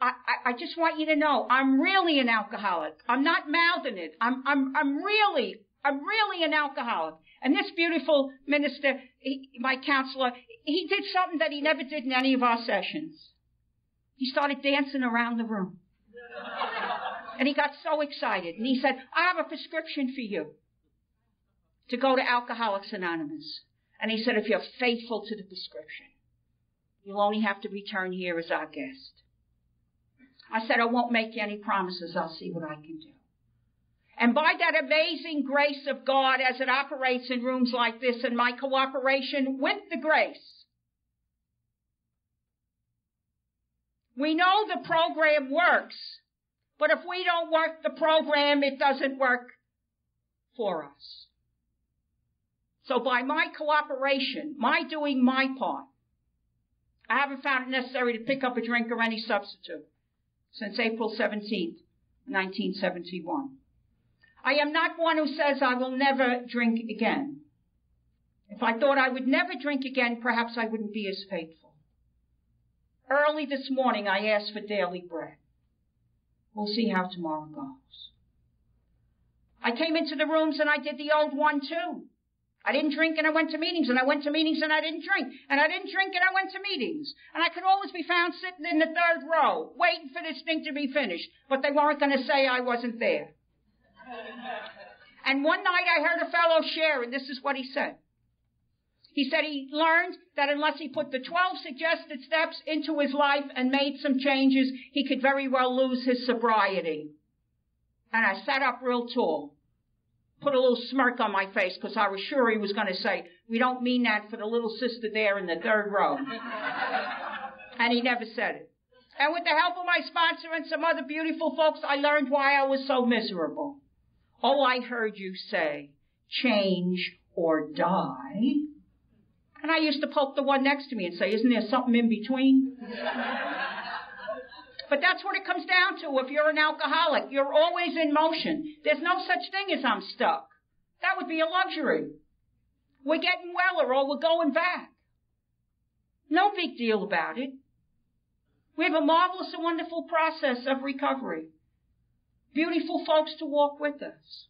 I, I, just want you to know, I'm really an alcoholic. I'm not mouthing it. I'm, I'm, I'm really, I'm really an alcoholic. And this beautiful minister, he, my counselor, he did something that he never did in any of our sessions. He started dancing around the room. and he got so excited. And he said, I have a prescription for you to go to Alcoholics Anonymous. And he said, if you're faithful to the prescription, you'll only have to return here as our guest. I said, I won't make you any promises. I'll see what I can do. And by that amazing grace of God as it operates in rooms like this and my cooperation with the grace, we know the program works, but if we don't work the program, it doesn't work for us. So by my cooperation, my doing my part, I haven't found it necessary to pick up a drink or any substitute since April 17th, 1971. I am not one who says I will never drink again. If I thought I would never drink again, perhaps I wouldn't be as faithful. Early this morning, I asked for daily bread. We'll see how tomorrow goes. I came into the rooms and I did the old one too. I didn't drink and I went to meetings and I went to meetings and I didn't drink and I didn't drink and I went to meetings and I could always be found sitting in the third row waiting for this thing to be finished, but they weren't going to say I wasn't there. And one night I heard a fellow share and this is what he said. He said he learned that unless he put the 12 suggested steps into his life and made some changes, he could very well lose his sobriety. And I sat up real tall put a little smirk on my face because I was sure he was going to say, we don't mean that for the little sister there in the third row. and he never said it. And with the help of my sponsor and some other beautiful folks, I learned why I was so miserable. Oh, I heard you say, change or die. And I used to poke the one next to me and say, isn't there something in between? But that's what it comes down to if you're an alcoholic. You're always in motion. There's no such thing as I'm stuck. That would be a luxury. We're getting weller or we're going back. No big deal about it. We have a marvelous and wonderful process of recovery. Beautiful folks to walk with us.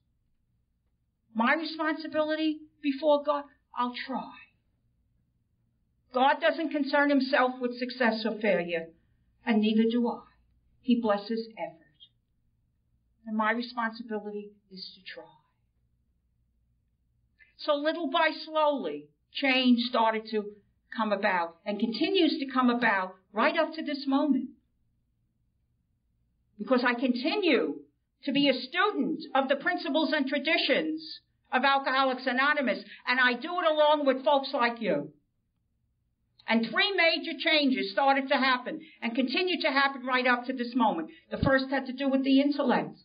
My responsibility before God, I'll try. God doesn't concern himself with success or failure, and neither do I. He blesses effort. And my responsibility is to try. So little by slowly, change started to come about and continues to come about right up to this moment. Because I continue to be a student of the principles and traditions of Alcoholics Anonymous, and I do it along with folks like you. And three major changes started to happen and continue to happen right up to this moment. The first had to do with the intellect.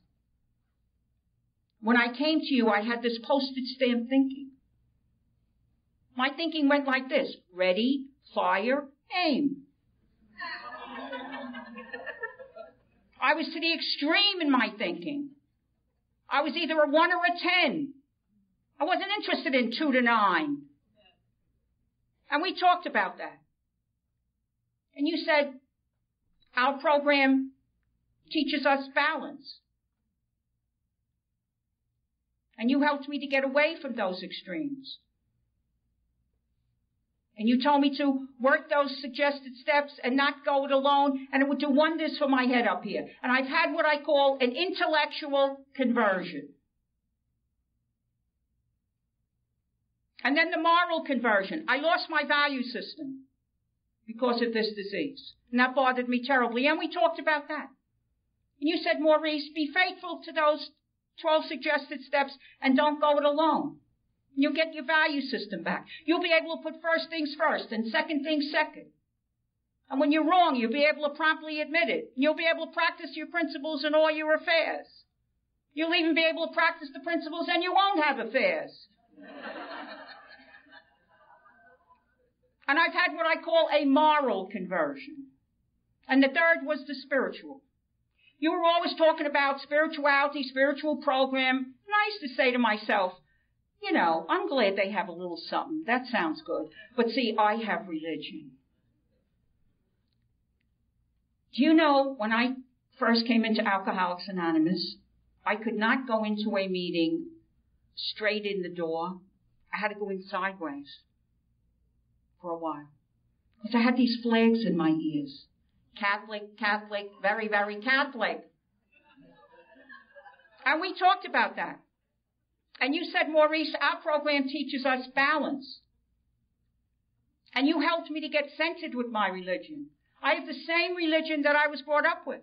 When I came to you, I had this postage stamp thinking. My thinking went like this. Ready, fire, aim. I was to the extreme in my thinking. I was either a one or a ten. I wasn't interested in two to nine. And we talked about that. And you said, our program teaches us balance. And you helped me to get away from those extremes. And you told me to work those suggested steps and not go it alone, and it would do wonders for my head up here. And I've had what I call an intellectual conversion. And then the moral conversion. I lost my value system because of this disease. And that bothered me terribly. And we talked about that. And you said, Maurice, be faithful to those 12 suggested steps and don't go it alone. You'll get your value system back. You'll be able to put first things first and second things second. And when you're wrong, you'll be able to promptly admit it. You'll be able to practice your principles in all your affairs. You'll even be able to practice the principles and you won't have affairs. and I've had what I call a moral conversion. And the third was the spiritual. You were always talking about spirituality, spiritual program. And I used to say to myself, you know, I'm glad they have a little something. That sounds good. But see, I have religion. Do you know when I first came into Alcoholics Anonymous, I could not go into a meeting straight in the door. I had to go in sideways for a while. Because I had these flags in my ears. Catholic, Catholic, very, very Catholic. And we talked about that. And you said, Maurice, our program teaches us balance. And you helped me to get centered with my religion. I have the same religion that I was brought up with.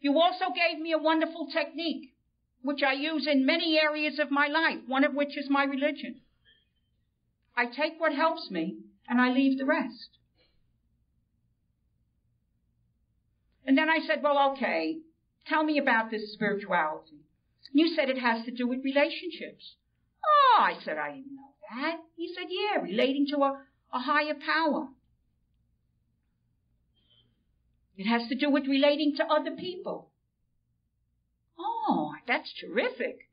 You also gave me a wonderful technique, which I use in many areas of my life, one of which is my religion. I take what helps me and I leave the rest. And then I said, well, okay, tell me about this spirituality. You said it has to do with relationships. Oh, I said, I didn't know that. He said, yeah, relating to a, a higher power. It has to do with relating to other people. Oh, that's terrific.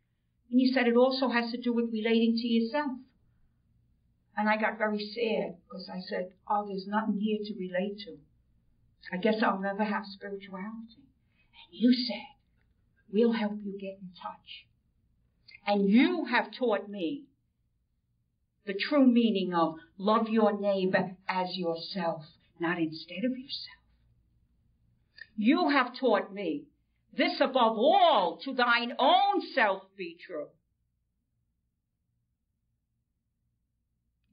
And you said it also has to do with relating to yourself. And I got very sad because I said, oh, there's nothing here to relate to. I guess I'll never have spirituality. And you said, we'll help you get in touch. And you have taught me the true meaning of love your neighbor as yourself, not instead of yourself. You have taught me this above all to thine own self be true.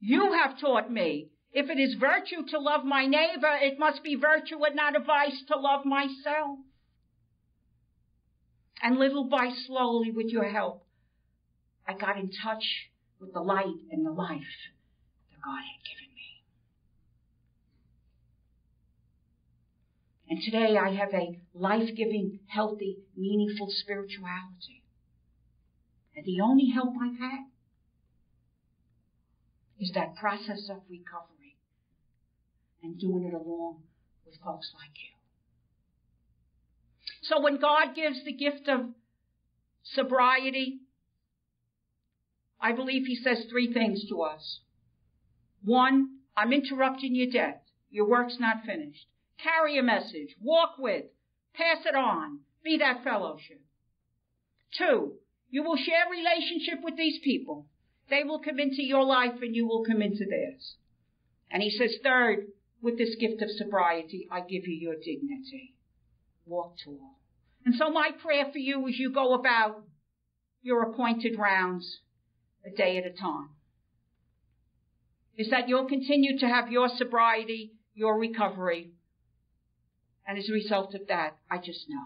You have taught me if it is virtue to love my neighbor, it must be virtue and not a vice to love myself. And little by slowly with your help, I got in touch with the light and the life that God had given. Me. And today I have a life-giving, healthy, meaningful spirituality. And the only help I've had is that process of recovery and doing it along with folks like you. So when God gives the gift of sobriety, I believe he says three things to us. One, I'm interrupting your debt. Your work's not finished. Carry a message. Walk with. Pass it on. Be that fellowship. Two, you will share relationship with these people. They will come into your life and you will come into theirs. And he says, third, with this gift of sobriety, I give you your dignity. Walk tall. And so my prayer for you as you go about your appointed rounds a day at a time is that you'll continue to have your sobriety, your recovery, and as a result of that, I just know.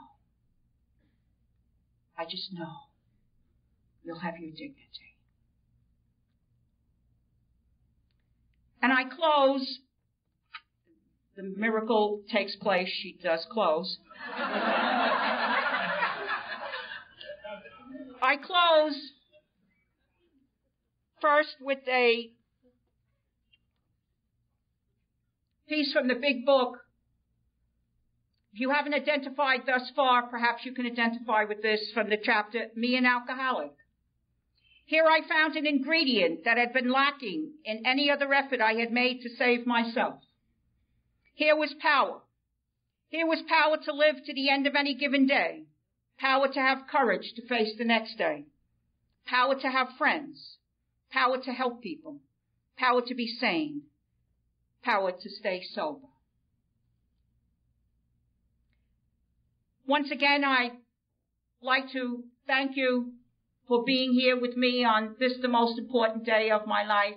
I just know you'll have your dignity. And I close. The miracle takes place. She does close. I close first with a piece from the big book if you haven't identified thus far, perhaps you can identify with this from the chapter, Me an Alcoholic. Here I found an ingredient that had been lacking in any other effort I had made to save myself. Here was power. Here was power to live to the end of any given day. Power to have courage to face the next day. Power to have friends. Power to help people. Power to be sane. Power to stay sober. Once again, I'd like to thank you for being here with me on this, the most important day of my life.